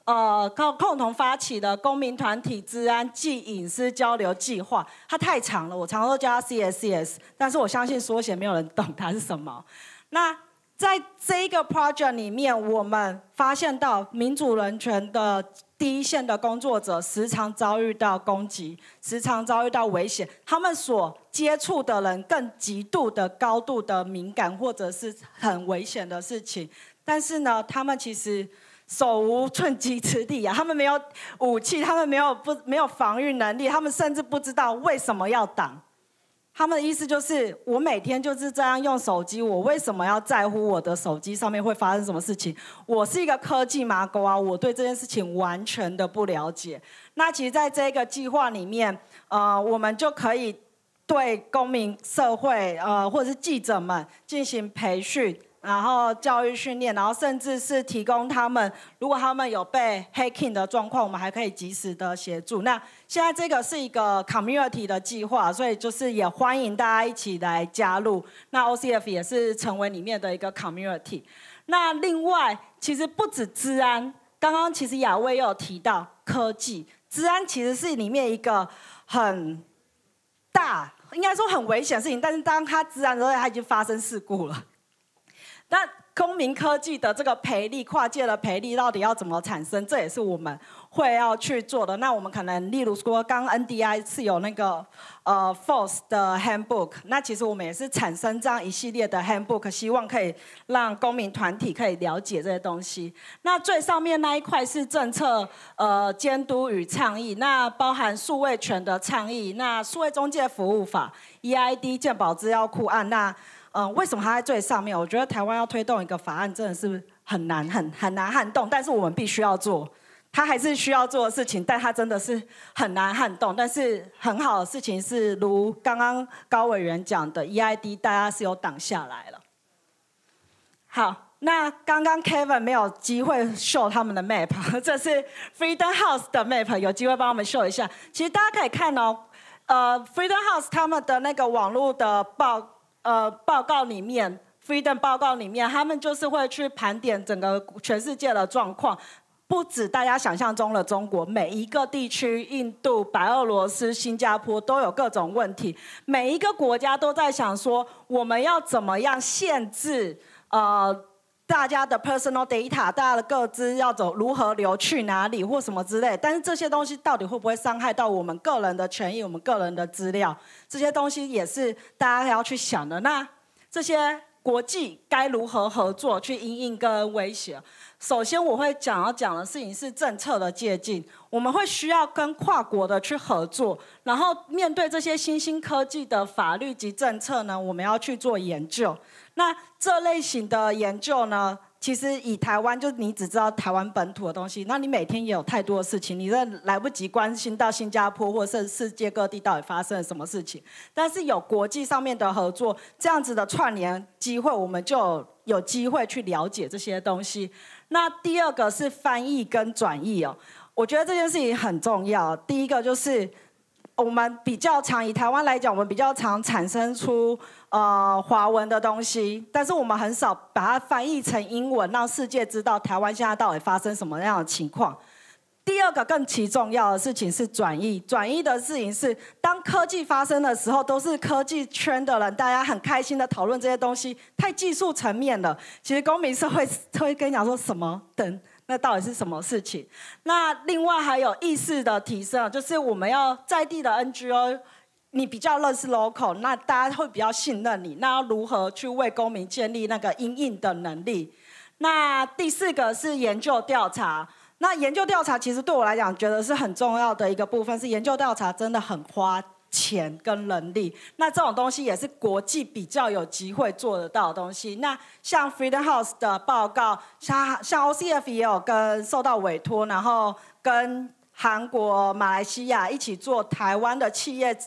呃，共共同发起的公民团体治安暨隐私交流计划。它太长了，我常常都叫它 CSCS，但是我相信缩写没有人懂它是什么。那在这一个 project 里面，我们发现到民主人权的第一线的工作者时常遭遇到攻击，时常遭遇到危险。他们所接触的人更极度的高度的敏感，或者是很危险的事情。但是呢，他们其实手无寸金之力啊，他们没有武器，他们没有不没有防御能力，他们甚至不知道为什么要挡。他们的意思就是，我每天就是这样用手机，我为什么要在乎我的手机上面会发生什么事情？我是一个科技麻瓜啊，我对这件事情完全的不了解。那其实，在这个计划里面，呃，我们就可以对公民社会，呃，或者是记者们进行培训。然后教育训练，然后甚至是提供他们，如果他们有被 hacking 的状况，我们还可以及时的协助。那现在这个是一个 community 的计划，所以就是也欢迎大家一起来加入。那 OCF 也是成为里面的一个 community。那另外，其实不止治安，刚刚其实亚威也有提到科技，治安其实是里面一个很大，应该说很危险的事情。但是当它治安的时候，它已经发生事故了。那公民科技的这个赔利，跨界的赔利到底要怎么产生？这也是我们会要去做的。那我们可能，例如说，刚 NDI 是有那个呃 Force 的 Handbook，那其实我们也是产生这样一系列的 Handbook，希望可以让公民团体可以了解这些东西。那最上面那一块是政策呃监督与倡议，那包含数位权的倡议，那数位中介服务法、EID 鉴保资料库案，那。嗯，为什么它在最上面？我觉得台湾要推动一个法案，真的是很难很很难撼动，但是我们必须要做。它还是需要做的事情，但它真的是很难撼动。但是很好的事情是，如刚刚高委员讲的，EID 大家是有挡下来了。好，那刚刚 Kevin 没有机会秀他们的 map，*laughs* 这是 Freedom House 的 map，有机会帮我们秀一下。其实大家可以看哦，呃，Freedom House 他们的那个网络的报呃报告里面，Freedom 报告里面，他们就是会去盘点整个全世界的状况。不止大家想象中的中国，每一个地区，印度、白俄罗斯、新加坡都有各种问题。每一个国家都在想说，我们要怎么样限制呃大家的 personal data，大家的个资要走如何流去哪里或什么之类。但是这些东西到底会不会伤害到我们个人的权益、我们个人的资料？这些东西也是大家要去想的。那这些国际该如何合作去应应跟威胁？首先，我会讲要讲的事情是政策的借鉴。我们会需要跟跨国的去合作，然后面对这些新兴科技的法律及政策呢，我们要去做研究。那这类型的研究呢？其实以台湾，就你只知道台湾本土的东西，那你每天也有太多的事情，你这来不及关心到新加坡或是世界各地到底发生了什么事情。但是有国际上面的合作，这样子的串联机会，我们就有机会去了解这些东西。那第二个是翻译跟转译哦，我觉得这件事情很重要。第一个就是我们比较常以台湾来讲，我们比较常产生出。呃，华文的东西，但是我们很少把它翻译成英文，让世界知道台湾现在到底发生什么样的情况。第二个更其重要的事情是转译，转译的事情是当科技发生的时候，都是科技圈的人，大家很开心的讨论这些东西，太技术层面了。其实公民社会 *laughs* 会跟你讲说什么等，那到底是什么事情？那另外还有意识的提升，就是我们要在地的 NGO。你比较认识 local，那大家会比较信任你。那要如何去为公民建立那个应应的能力？那第四个是研究调查。那研究调查其实对我来讲，觉得是很重要的一个部分。是研究调查真的很花钱跟能力。那这种东西也是国际比较有机会做得到的东西。那像 Freedom House 的报告，像像 OCF 也有跟受到委托，然后跟韩国、马来西亚一起做台湾的企业。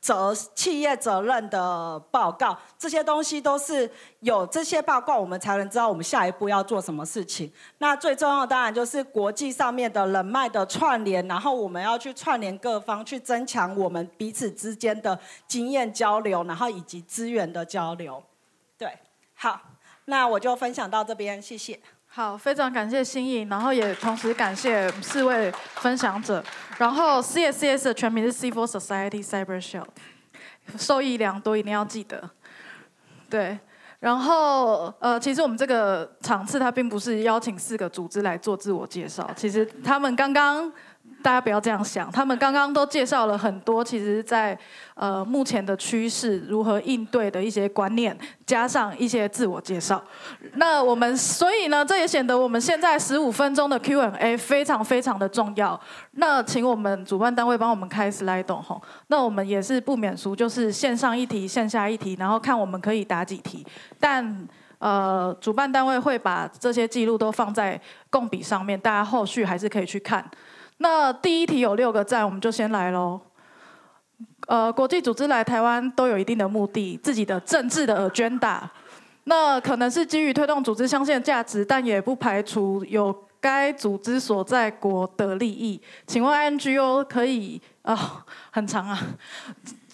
责企业责任的报告，这些东西都是有这些报告，我们才能知道我们下一步要做什么事情。那最重要当然就是国际上面的人脉的串联，然后我们要去串联各方，去增强我们彼此之间的经验交流，然后以及资源的交流。对，好，那我就分享到这边，谢谢。好，非常感谢新颖，然后也同时感谢四位分享者。然后 CSCS 的全名是 Civil Society Cyber Shield，受益良多，一定要记得。对，然后呃，其实我们这个场次它并不是邀请四个组织来做自我介绍，其实他们刚刚。大家不要这样想，他们刚刚都介绍了很多，其实，在呃目前的趋势如何应对的一些观念，加上一些自我介绍。那我们所以呢，这也显得我们现在十五分钟的 Q&A 非常非常的重要。那请我们主办单位帮我们开 slide 吼。那我们也是不免俗，就是线上一题，线下一题，然后看我们可以答几题。但呃，主办单位会把这些记录都放在共笔上面，大家后续还是可以去看。那第一题有六个赞，我们就先来喽。呃，国际组织来台湾都有一定的目的，自己的政治的 agenda。那可能是基于推动组织相信的价值，但也不排除有该组织所在国的利益。请问 NGO 可以啊？很长啊。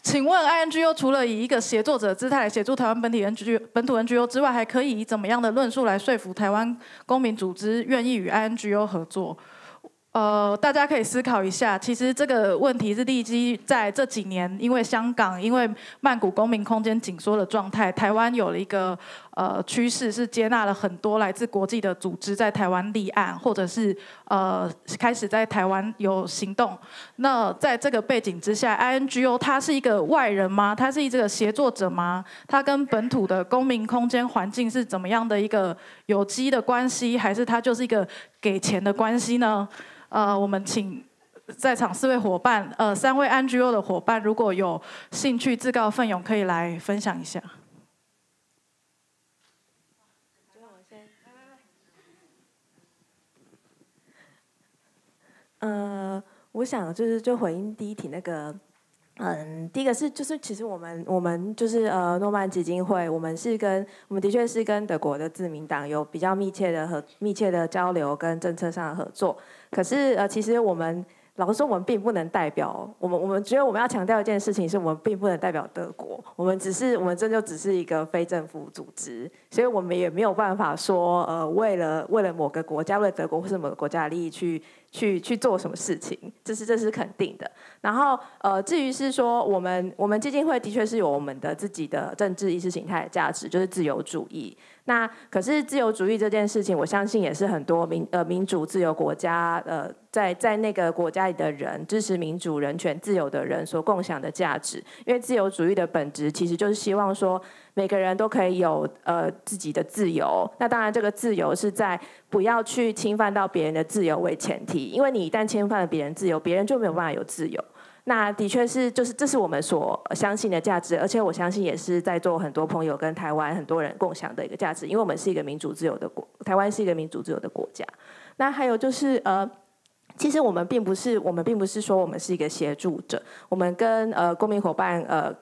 请问 INGO 除了以一个协作者姿态协助台湾本体 NGO 本土 NGO 之外，还可以以怎么样的论述来说服台湾公民组织愿意与 INGO 合作？呃，大家可以思考一下，其实这个问题是立基在这几年，因为香港因为曼谷公民空间紧缩的状态，台湾有了一个呃趋势，是接纳了很多来自国际的组织在台湾立案，或者是呃开始在台湾有行动。那在这个背景之下，INGO 它是一个外人吗？它是一个协作者吗？它跟本土的公民空间环境是怎么样的一个有机的关系，还是它就是一个给钱的关系呢？呃，我们请在场四位伙伴，呃，三位 NGO 的伙伴，如果有兴趣自告奋勇，可以来分享一下。呃我想就是就回应第一题那个。嗯，第一个是就是其实我们我们就是呃诺曼基金会，我们是跟我们的确是跟德国的自民党有比较密切的和密切的交流跟政策上的合作。可是呃，其实我们老实说，我们并不能代表我们，我们觉得我们要强调一件事情，是我们并不能代表德国，我们只是我们这就只是一个非政府组织，所以我们也没有办法说呃为了为了某个国家，为了德国或是某个国家的利益去。去去做什么事情，这是这是肯定的。然后呃，至于是说我们我们基金会的确是有我们的自己的政治意识形态的价值，就是自由主义。那可是自由主义这件事情，我相信也是很多民呃民主自由国家呃在在那个国家里的人支持民主人权自由的人所共享的价值。因为自由主义的本质其实就是希望说。每个人都可以有呃自己的自由，那当然这个自由是在不要去侵犯到别人的自由为前提，因为你一旦侵犯了别人自由，别人就没有办法有自由。那的确是就是这是我们所相信的价值，而且我相信也是在座很多朋友跟台湾很多人共享的一个价值，因为我们是一个民主自由的国，台湾是一个民主自由的国家。那还有就是呃，其实我们并不是我们并不是说我们是一个协助者，我们跟呃公民伙伴呃。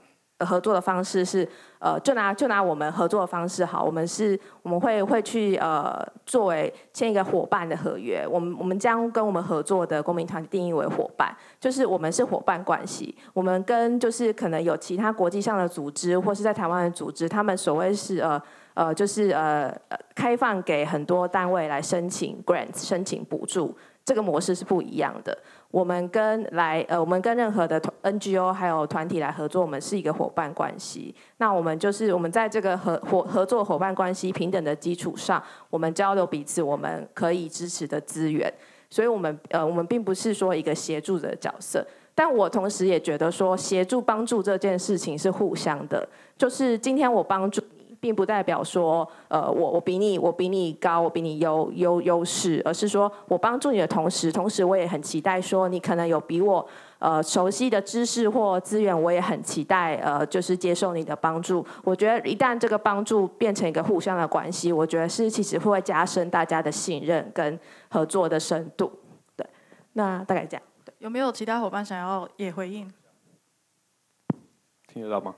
合作的方式是，呃，就拿就拿我们合作的方式好，我们是我们会会去呃作为签一个伙伴的合约，我们我们将跟我们合作的公民团体定义为伙伴，就是我们是伙伴关系，我们跟就是可能有其他国际上的组织或是在台湾的组织，他们所谓是呃呃就是呃开放给很多单位来申请 grant 申请补助，这个模式是不一样的。我们跟来呃，我们跟任何的 NGO 还有团体来合作，我们是一个伙伴关系。那我们就是我们在这个合伙合作伙伴关系平等的基础上，我们交流彼此我们可以支持的资源。所以，我们呃，我们并不是说一个协助的角色。但我同时也觉得说，协助帮助这件事情是互相的。就是今天我帮助。并不代表说，呃，我我比你我比你高，我比你优优优势，而是说我帮助你的同时，同时我也很期待说，你可能有比我呃熟悉的知识或资源，我也很期待呃，就是接受你的帮助。我觉得一旦这个帮助变成一个互相的关系，我觉得是其实会加深大家的信任跟合作的深度。对，那大概这样。有没有其他伙伴想要也回应？听得到吗？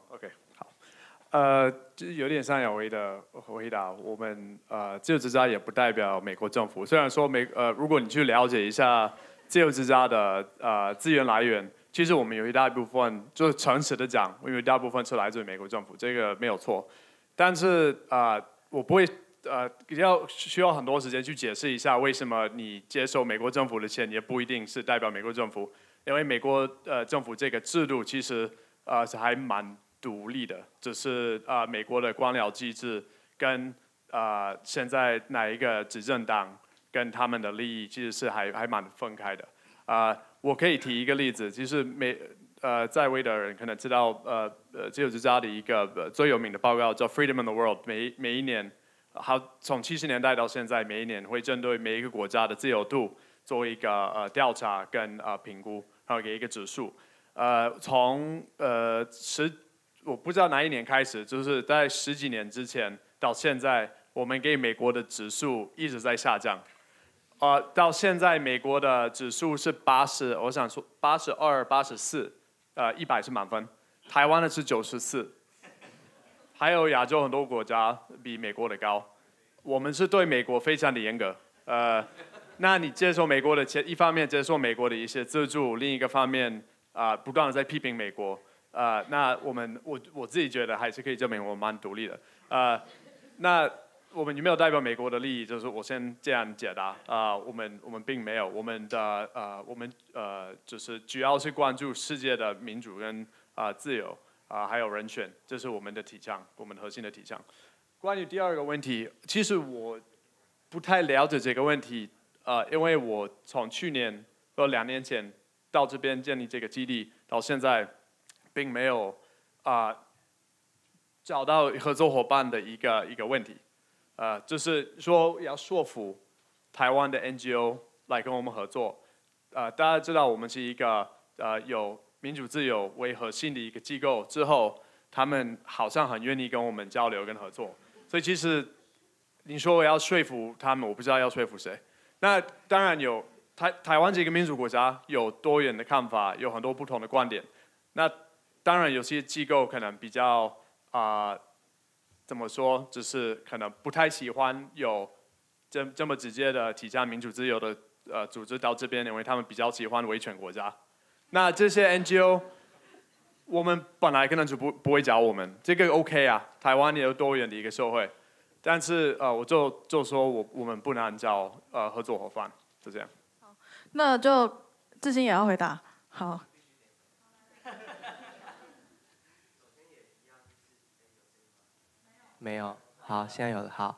呃，就是有点像有为的回答。我们呃，自由之家也不代表美国政府。虽然说美呃，如果你去了解一下自由之家的呃资源来源，其实我们有一大部分就是诚实的讲，因为大部分是来自于美国政府，这个没有错。但是啊，我不会呃，要需要很多时间去解释一下为什么你接受美国政府的钱也不一定是代表美国政府，因为美国呃政府这个制度其实呃是还蛮。独立的，只是啊，美国的官僚机制跟啊现在哪一个执政党跟他们的利益其实是还还蛮分开的啊。我可以提一个例子，就是美呃在位的人可能知道呃呃自由之家的一个最有名的报告叫《Freedom in the World》，每每一年好从七十年代到现在，每一年会针对每一个国家的自由度做一个呃调查跟呃评估，然后给一个指数，呃从呃十。我不知道哪一年开始，就是在十几年之前到现在，我们给美国的指数一直在下降。啊，到现在美国的指数是八十，我想说八十二、八十四，呃，一百是满分。台湾的是九十四，还有亚洲很多国家比美国的高。我们是对美国非常的严格。呃，那你接受美国的钱，一方面接受美国的一些资助，另一个方面啊，不断的在批评美国。呃，那我们我我自己觉得还是可以证明我们蛮独立的。呃，那我们有没有代表美国的利益？就是我先这样解答。啊，我们我们并没有，我们的呃，我们呃，就是主要是关注世界的民主跟啊自由啊还有人权，这是我们的体倡，我们核心的体倡。关于第二个问题，其实我不太了解这个问题，呃，因为我从去年和两年前到这边建立这个基地到现在。并没有啊找到合作伙伴的一个一个问题，呃，就是说要说服台湾的 NGO 来跟我们合作，呃，大家知道我们是一个呃有民主自由为核心的一个机构，之后他们好像很愿意跟我们交流跟合作，所以其实你说我要说服他们，我不知道要说服谁。那当然有台台湾这个民主国家有多元的看法，有很多不同的观点。那当然有些机构可能比较啊、怎么说，就是可能不太喜欢有这这么直接的体现民主自由的呃组织到这边，因为他们比较喜欢维权国家。那这些 NGO，我们本来可能就不不会找我们，这个 OK 啊，台湾也有多元的一个社会。但是呃，我就就说我我们不能找呃合作伙伴，就这样。那就志兴也要回答。好，没有，好，现在有了，好。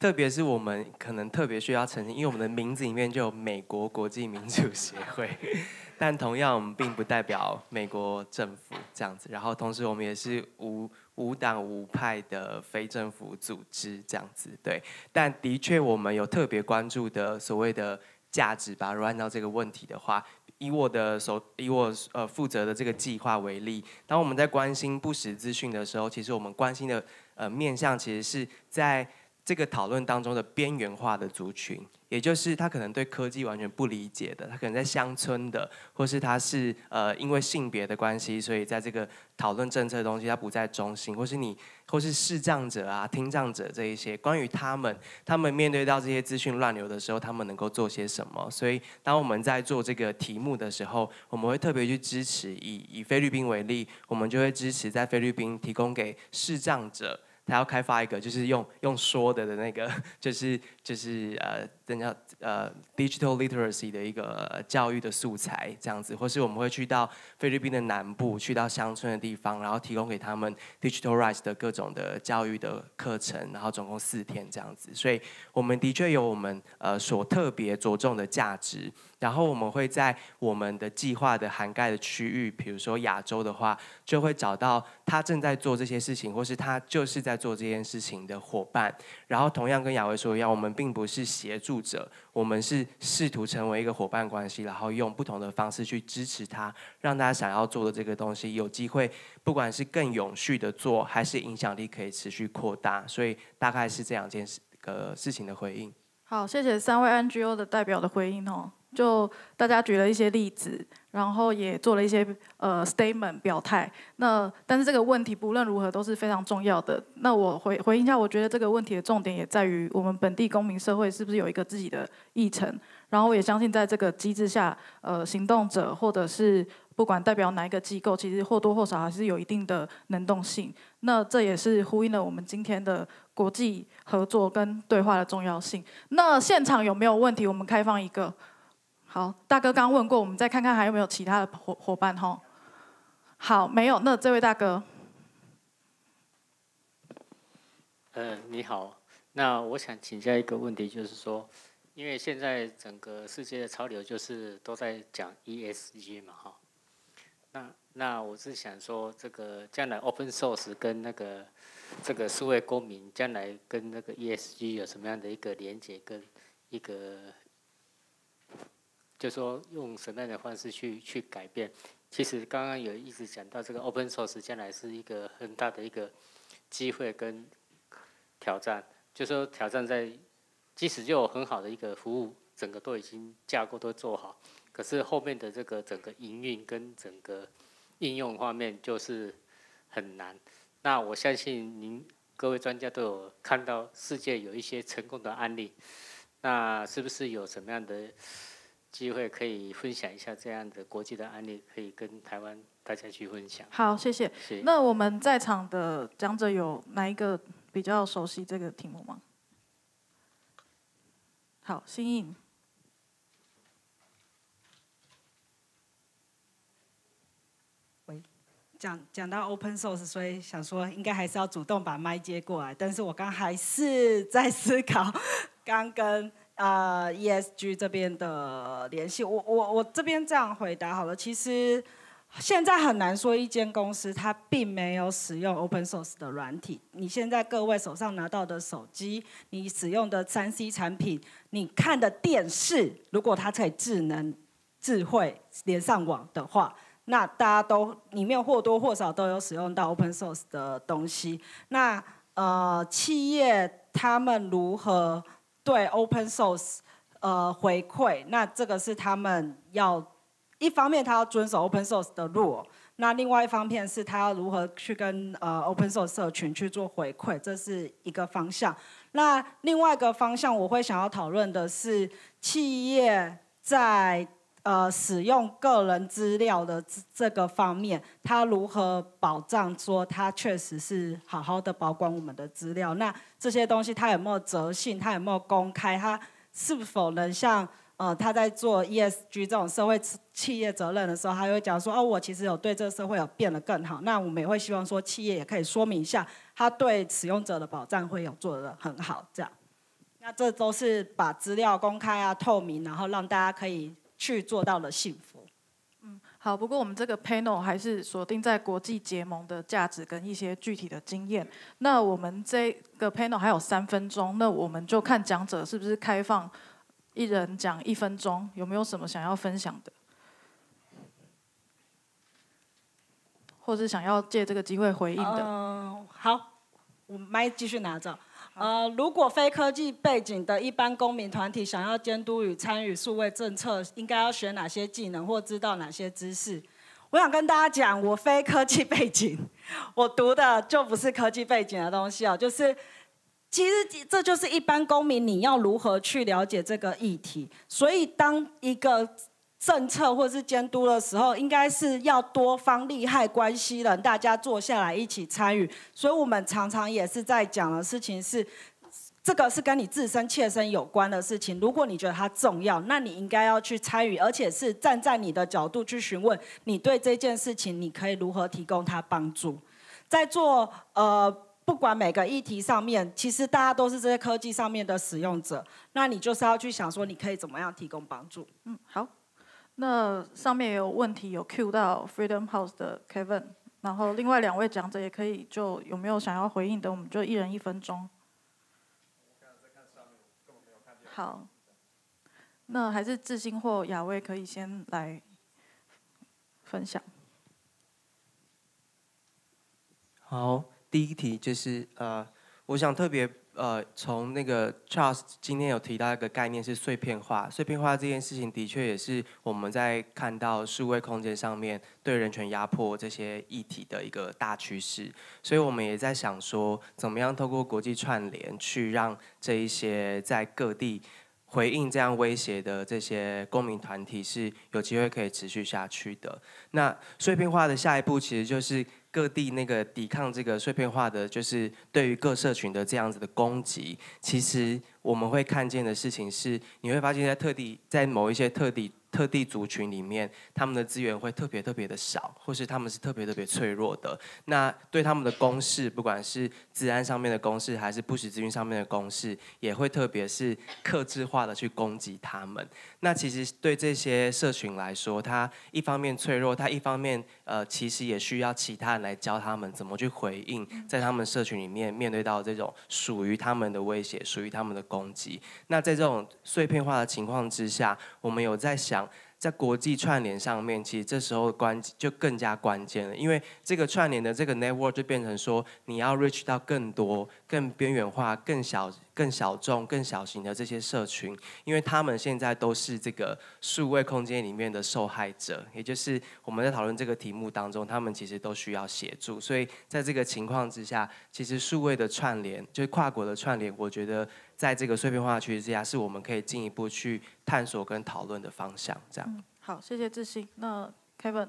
特别是我们可能特别需要澄清，因为我们的名字里面就有美国国际民主协会，*laughs* 但同样我们并不代表美国政府这样子。然后同时我们也是无无党无派的非政府组织这样子，对。但的确我们有特别关注的所谓的价值吧。如果按照这个问题的话，以我的手以我呃负责的这个计划为例，当我们在关心不实资讯的时候，其实我们关心的呃面向其实是在这个讨论当中的边缘化的族群，也就是他可能对科技完全不理解的，他可能在乡村的，或是他是呃因为性别的关系，所以在这个讨论政策的东西他不在中心，或是你或是视障者啊、听障者这一些，关于他们，他们面对到这些资讯乱流的时候，他们能够做些什么？所以当我们在做这个题目的时候，我们会特别去支持，以以菲律宾为例，我们就会支持在菲律宾提供给视障者。他要开发一个，就是用用说的的那个，*laughs* 就是就是呃，人家呃 digital literacy 的一个教育的素材这样子，或是我们会去到菲律宾的南部，去到乡村的地方，然后提供给他们 digital rights 的各种的教育的课程，然后总共四天这样子。所以我们的确有我们呃所特别着重的价值，然后我们会在我们的计划的涵盖的区域，比如说亚洲的话，就会找到他正在做这些事情，或是他就是在做这件事情的伙伴。然后同样跟亚威说一样，我们并不是协助者，我们是试图成为一个伙伴关系，然后用不同的方式去支持他，让他想要做的这个东西有机会，不管是更永续的做，还是影响力可以持续扩大。所以大概是这两件事个事情的回应。好，谢谢三位 NGO 的代表的回应哦。就大家举了一些例子，然后也做了一些呃 statement 表态。那但是这个问题不论如何都是非常重要的。那我回回应一下，我觉得这个问题的重点也在于我们本地公民社会是不是有一个自己的议程。然后我也相信在这个机制下，呃，行动者或者是不管代表哪一个机构，其实或多或少还是有一定的能动性。那这也是呼应了我们今天的国际合作跟对话的重要性。那现场有没有问题？我们开放一个。好，大哥刚问过，我们再看看还有没有其他的伙伙伴哈。好，没有，那这位大哥，呃，你好，那我想请教一个问题，就是说，因为现在整个世界的潮流就是都在讲 ESG 嘛，哈，那我是想说，这个将来 Open Source 跟那个这个数位公民将来跟那个 ESG 有什么样的一个连接跟一个？就说用什么样的方式去去改变？其实刚刚有一直讲到这个 open source 将来是一个很大的一个机会跟挑战。就说挑战在，即使就有很好的一个服务，整个都已经架构都做好，可是后面的这个整个营运跟整个应用方面就是很难。那我相信您各位专家都有看到世界有一些成功的案例，那是不是有什么样的？机会可以分享一下这样的国际的案例，可以跟台湾大家去分享。好，谢谢。那我们在场的讲者有哪一个比较熟悉这个题目吗？好，新颖。讲讲到 open source，所以想说应该还是要主动把麦接过来，但是我刚还是 *laughs* 在思考，刚跟。啊，ESG 这边的联系，我我我这边这样回答好了。其实现在很难说一间公司它并没有使用 open source 的软体。你现在各位手上拿到的手机，你使用的三 C 产品，你看的电视，如果它可以智能、智慧连上网的话，那大家都里面或多或少都有使用到 open source 的东西。那呃，企业他们如何？对 open source，呃回馈，那这个是他们要一方面他要遵守 open source 的 rule，那另外一方面是他要如何去跟呃 open source 社群去做回馈，这是一个方向。那另外一个方向我会想要讨论的是企业在呃，使用个人资料的这个方面，他如何保障说他确实是好好的保管我们的资料？那这些东西他有没有责信？他有没有公开？他是否能像呃，他在做 ESG 这种社会企业责任的时候，他会讲说哦，我其实有对这个社会有变得更好。那我们也会希望说，企业也可以说明一下，他对使用者的保障会有做得很好。这样，那这都是把资料公开啊、透明，然后让大家可以。去做到了幸福。嗯，好。不过我们这个 panel 还是锁定在国际结盟的价值跟一些具体的经验。那我们这个 panel 还有三分钟，那我们就看讲者是不是开放一人讲一分钟，有没有什么想要分享的，或是想要借这个机会回应的？嗯，好，我麦继续拿着。呃，如果非科技背景的一般公民团体想要监督与参与数位政策，应该要学哪些技能或知道哪些知识？我想跟大家讲，我非科技背景，我读的就不是科技背景的东西哦。就是，其实这就是一般公民你要如何去了解这个议题。所以，当一个政策或是监督的时候，应该是要多方利害关系人，大家坐下来一起参与。所以我们常常也是在讲的事情是，这个是跟你自身切身有关的事情。如果你觉得它重要，那你应该要去参与，而且是站在你的角度去询问，你对这件事情你可以如何提供他帮助。在做呃，不管每个议题上面，其实大家都是这些科技上面的使用者，那你就是要去想说，你可以怎么样提供帮助。嗯，好。那上面也有问题，有 Q 到 Freedom House 的 Kevin，然后另外两位讲者也可以，就有没有想要回应的，我们就一人一分钟。好，那还是志兴或雅威可以先来分享。好，第一题就是呃，我想特别。呃，从那个 Charles 今天有提到一个概念是碎片化，碎片化这件事情的确也是我们在看到数位空间上面对人权压迫这些议题的一个大趋势，所以我们也在想说，怎么样透过国际串联去让这一些在各地回应这样威胁的这些公民团体是有机会可以持续下去的。那碎片化的下一步其实就是。各地那个抵抗这个碎片化的，就是对于各社群的这样子的攻击，其实我们会看见的事情是，你会发现在特地在某一些特地。特地族群里面，他们的资源会特别特别的少，或是他们是特别特别脆弱的。那对他们的公式，不管是治安上面的公式，还是不实资讯上面的公式，也会特别是克制化的去攻击他们。那其实对这些社群来说，他一方面脆弱，他一方面呃，其实也需要其他人来教他们怎么去回应，在他们社群里面面对到这种属于他们的威胁，属于他们的攻击。那在这种碎片化的情况之下，我们有在想。在国际串联上面，其实这时候关就更加关键了，因为这个串联的这个 network 就变成说，你要 reach 到更多、更边缘化、更小、更小众、更小型的这些社群，因为他们现在都是这个数位空间里面的受害者，也就是我们在讨论这个题目当中，他们其实都需要协助。所以在这个情况之下，其实数位的串联，就是跨国的串联，我觉得。在这个碎片化趋势之下，是我们可以进一步去探索跟讨论的方向。这样。好，谢谢志兴。那 Kevin，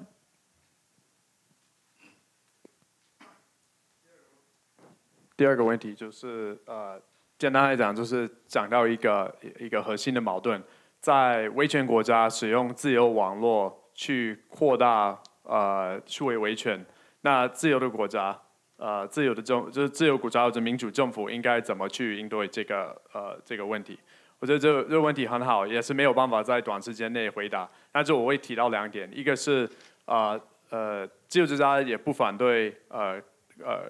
第二个问题就是呃，简单来讲就是讲到一个一个核心的矛盾，在威权国家使用自由网络去扩大呃数位维权，那自由的国家。呃，自由的政就是自由国家或者民主政府应该怎么去应对这个呃这个问题？我觉得这个这个问题很好，也是没有办法在短时间内回答。但是我会提到两点，一个是呃呃自由之家也不反对呃呃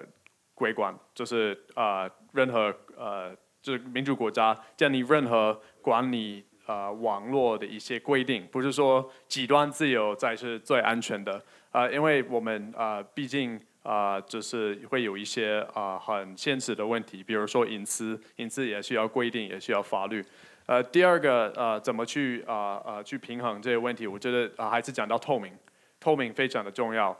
规管，就是呃任何呃就是民主国家建立任何管理呃网络的一些规定，不是说极端自由才是最安全的啊，因为我们啊毕竟。啊，就是会有一些啊很现实的问题，比如说隐私，隐私也需要规定，也需要法律。呃，第二个呃，怎么去啊呃去平衡这些问题？我觉得啊还是讲到透明，透明非常的重要。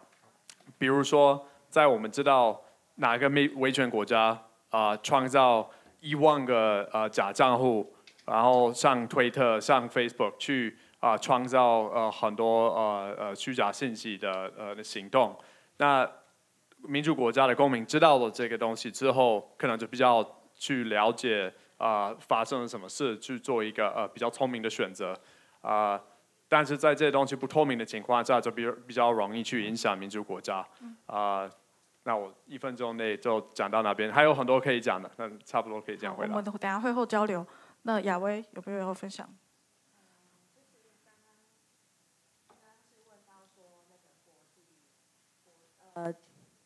比如说，在我们知道哪个维维权国家啊创造一万个呃假账户，然后上推特、上 Facebook 去啊创造呃很多呃呃虚假信息的呃行动，那民主国家的公民知道了这个东西之后，可能就比较去了解。啊，发生了什么事去做一个呃比较聪明的选择啊？但是在这些东西不透明的情况下，就比比较容易去影响民主国家啊。那我一分钟内就讲到哪边，还有很多可以讲的，那差不多可以这样回答。我们等下会后交流。那亚威有没有要分享？呃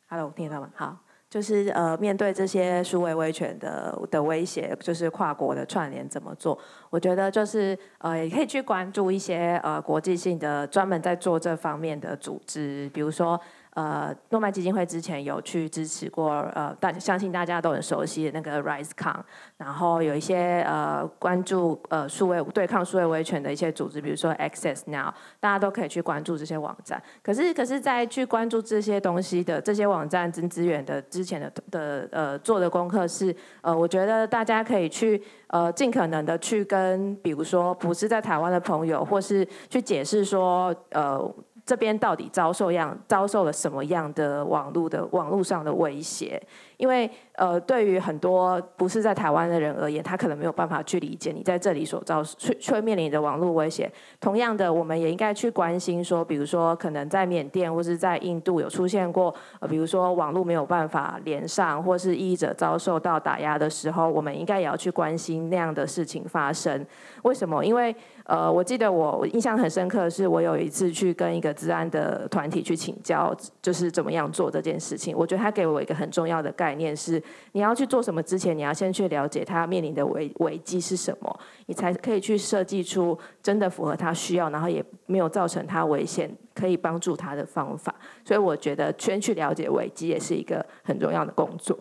，Hello，听得到吗？好。就是呃，面对这些数位威权的的威胁，就是跨国的串联怎么做？我觉得就是呃，也可以去关注一些呃国际性的专门在做这方面的组织，比如说。呃，诺曼基金会之前有去支持过，呃，大相信大家都很熟悉的那个 RiseCon，然后有一些呃关注呃数位对抗数位维权的一些组织，比如说 Access Now，大家都可以去关注这些网站。可是，可是在去关注这些东西的这些网站跟资源的之前的的呃做的功课是，呃，我觉得大家可以去呃尽可能的去跟，比如说不是在台湾的朋友，或是去解释说，呃。这边到底遭受样遭受了什么样的网络的网络上的威胁？因为呃，对于很多不是在台湾的人而言，他可能没有办法去理解你在这里所遭却却面临的网络威胁。同样的，我们也应该去关心说，比如说可能在缅甸或是在印度有出现过，呃，比如说网络没有办法连上，或是译者遭受到打压的时候，我们应该也要去关心那样的事情发生。为什么？因为呃，我记得我印象很深刻的是，我有一次去跟一个治安的团体去请教，就是怎么样做这件事情。我觉得他给我一个很重要的概。概念是，你要去做什么之前，你要先去了解他面临的危危机是什么，你才可以去设计出真的符合他需要，然后也没有造成他危险，可以帮助他的方法。所以我觉得先去了解危机也是一个很重要的工作。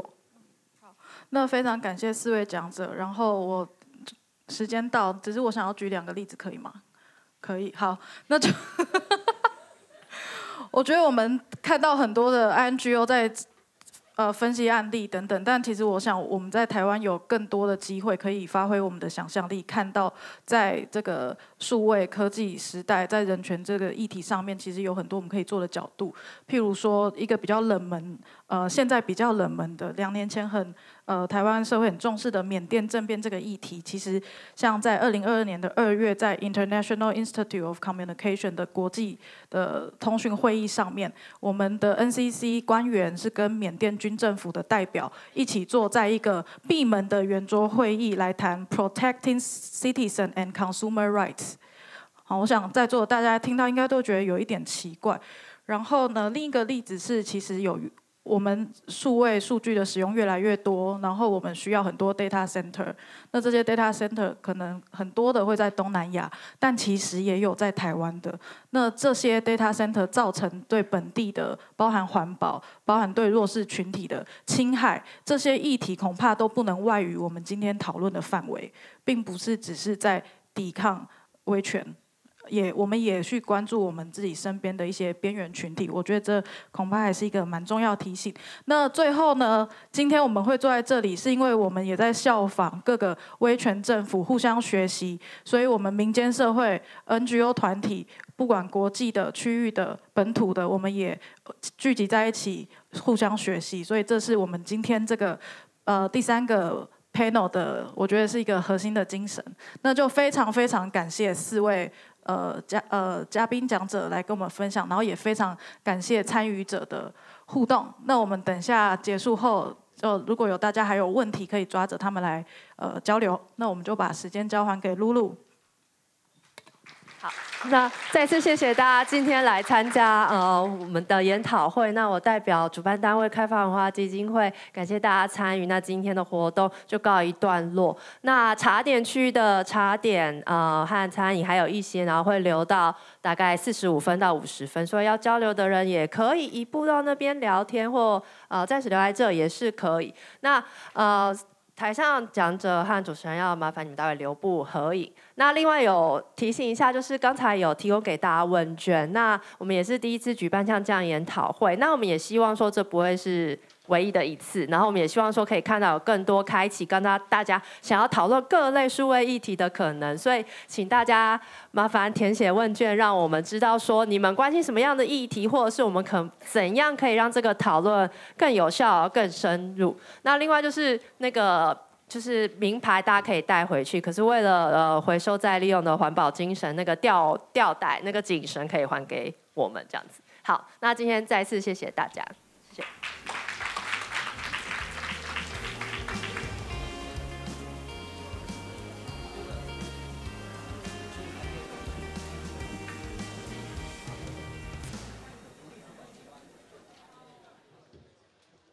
好，那非常感谢四位讲者。然后我时间到，只是我想要举两个例子，可以吗？可以。好，那就 *laughs* 我觉得我们看到很多的 NGO 在。呃，分析案例等等，但其实我想，我们在台湾有更多的机会可以发挥我们的想象力，看到在这个数位科技时代，在人权这个议题上面，其实有很多我们可以做的角度。譬如说，一个比较冷门，呃，现在比较冷门的，两年前很。呃，台湾社会很重视的缅甸政变这个议题，其实像在二零二二年的二月，在 International Institute of Communication 的国际的通讯会议上面，我们的 NCC 官员是跟缅甸军政府的代表一起坐在一个闭门的圆桌会议来谈 Protecting Citizen and Consumer Rights。好，我想在座大家听到应该都觉得有一点奇怪。然后呢，另一个例子是，其实有。我们数位数据的使用越来越多，然后我们需要很多 data center。那这些 data center 可能很多的会在东南亚，但其实也有在台湾的。那这些 data center 造成对本地的，包含环保、包含对弱势群体的侵害，这些议题恐怕都不能外于我们今天讨论的范围，并不是只是在抵抗威权。也，我们也去关注我们自己身边的一些边缘群体，我觉得这恐怕还是一个蛮重要提醒。那最后呢，今天我们会坐在这里，是因为我们也在效仿各个威权政府，互相学习。所以，我们民间社会 NGO 团体，不管国际的、区域的、本土的，我们也聚集在一起，互相学习。所以，这是我们今天这个呃第三个 panel 的，我觉得是一个核心的精神。那就非常非常感谢四位。呃，嘉呃嘉宾讲者来跟我们分享，然后也非常感谢参与者的互动。那我们等下结束后，就如果有大家还有问题，可以抓着他们来呃交流。那我们就把时间交还给露露。好，那再次谢谢大家今天来参加呃我们的研讨会。那我代表主办单位开发文化基金会，感谢大家参与。那今天的活动就告一段落。那茶点区的茶点呃和餐饮还有一些，然后会留到大概四十五分到五十分，所以要交流的人也可以移步到那边聊天，或呃暂时留在这也是可以。那呃。台上讲者和主持人要麻烦你们待会留步合影。那另外有提醒一下，就是刚才有提供给大家问卷，那我们也是第一次举办像这样研讨会，那我们也希望说这不会是唯一的一次，然后我们也希望说可以看到有更多开启跟大大家想要讨论各类数位议题的可能，所以请大家麻烦填写问卷，让我们知道说你们关心什么样的议题，或者是我们可怎样可以让这个讨论更有效、更深入。那另外就是那个。就是名牌，大家可以带回去。可是为了呃回收再利用的环保精神，那个吊吊带那个颈绳可以还给我们这样子。好，那今天再次谢谢大家，谢谢。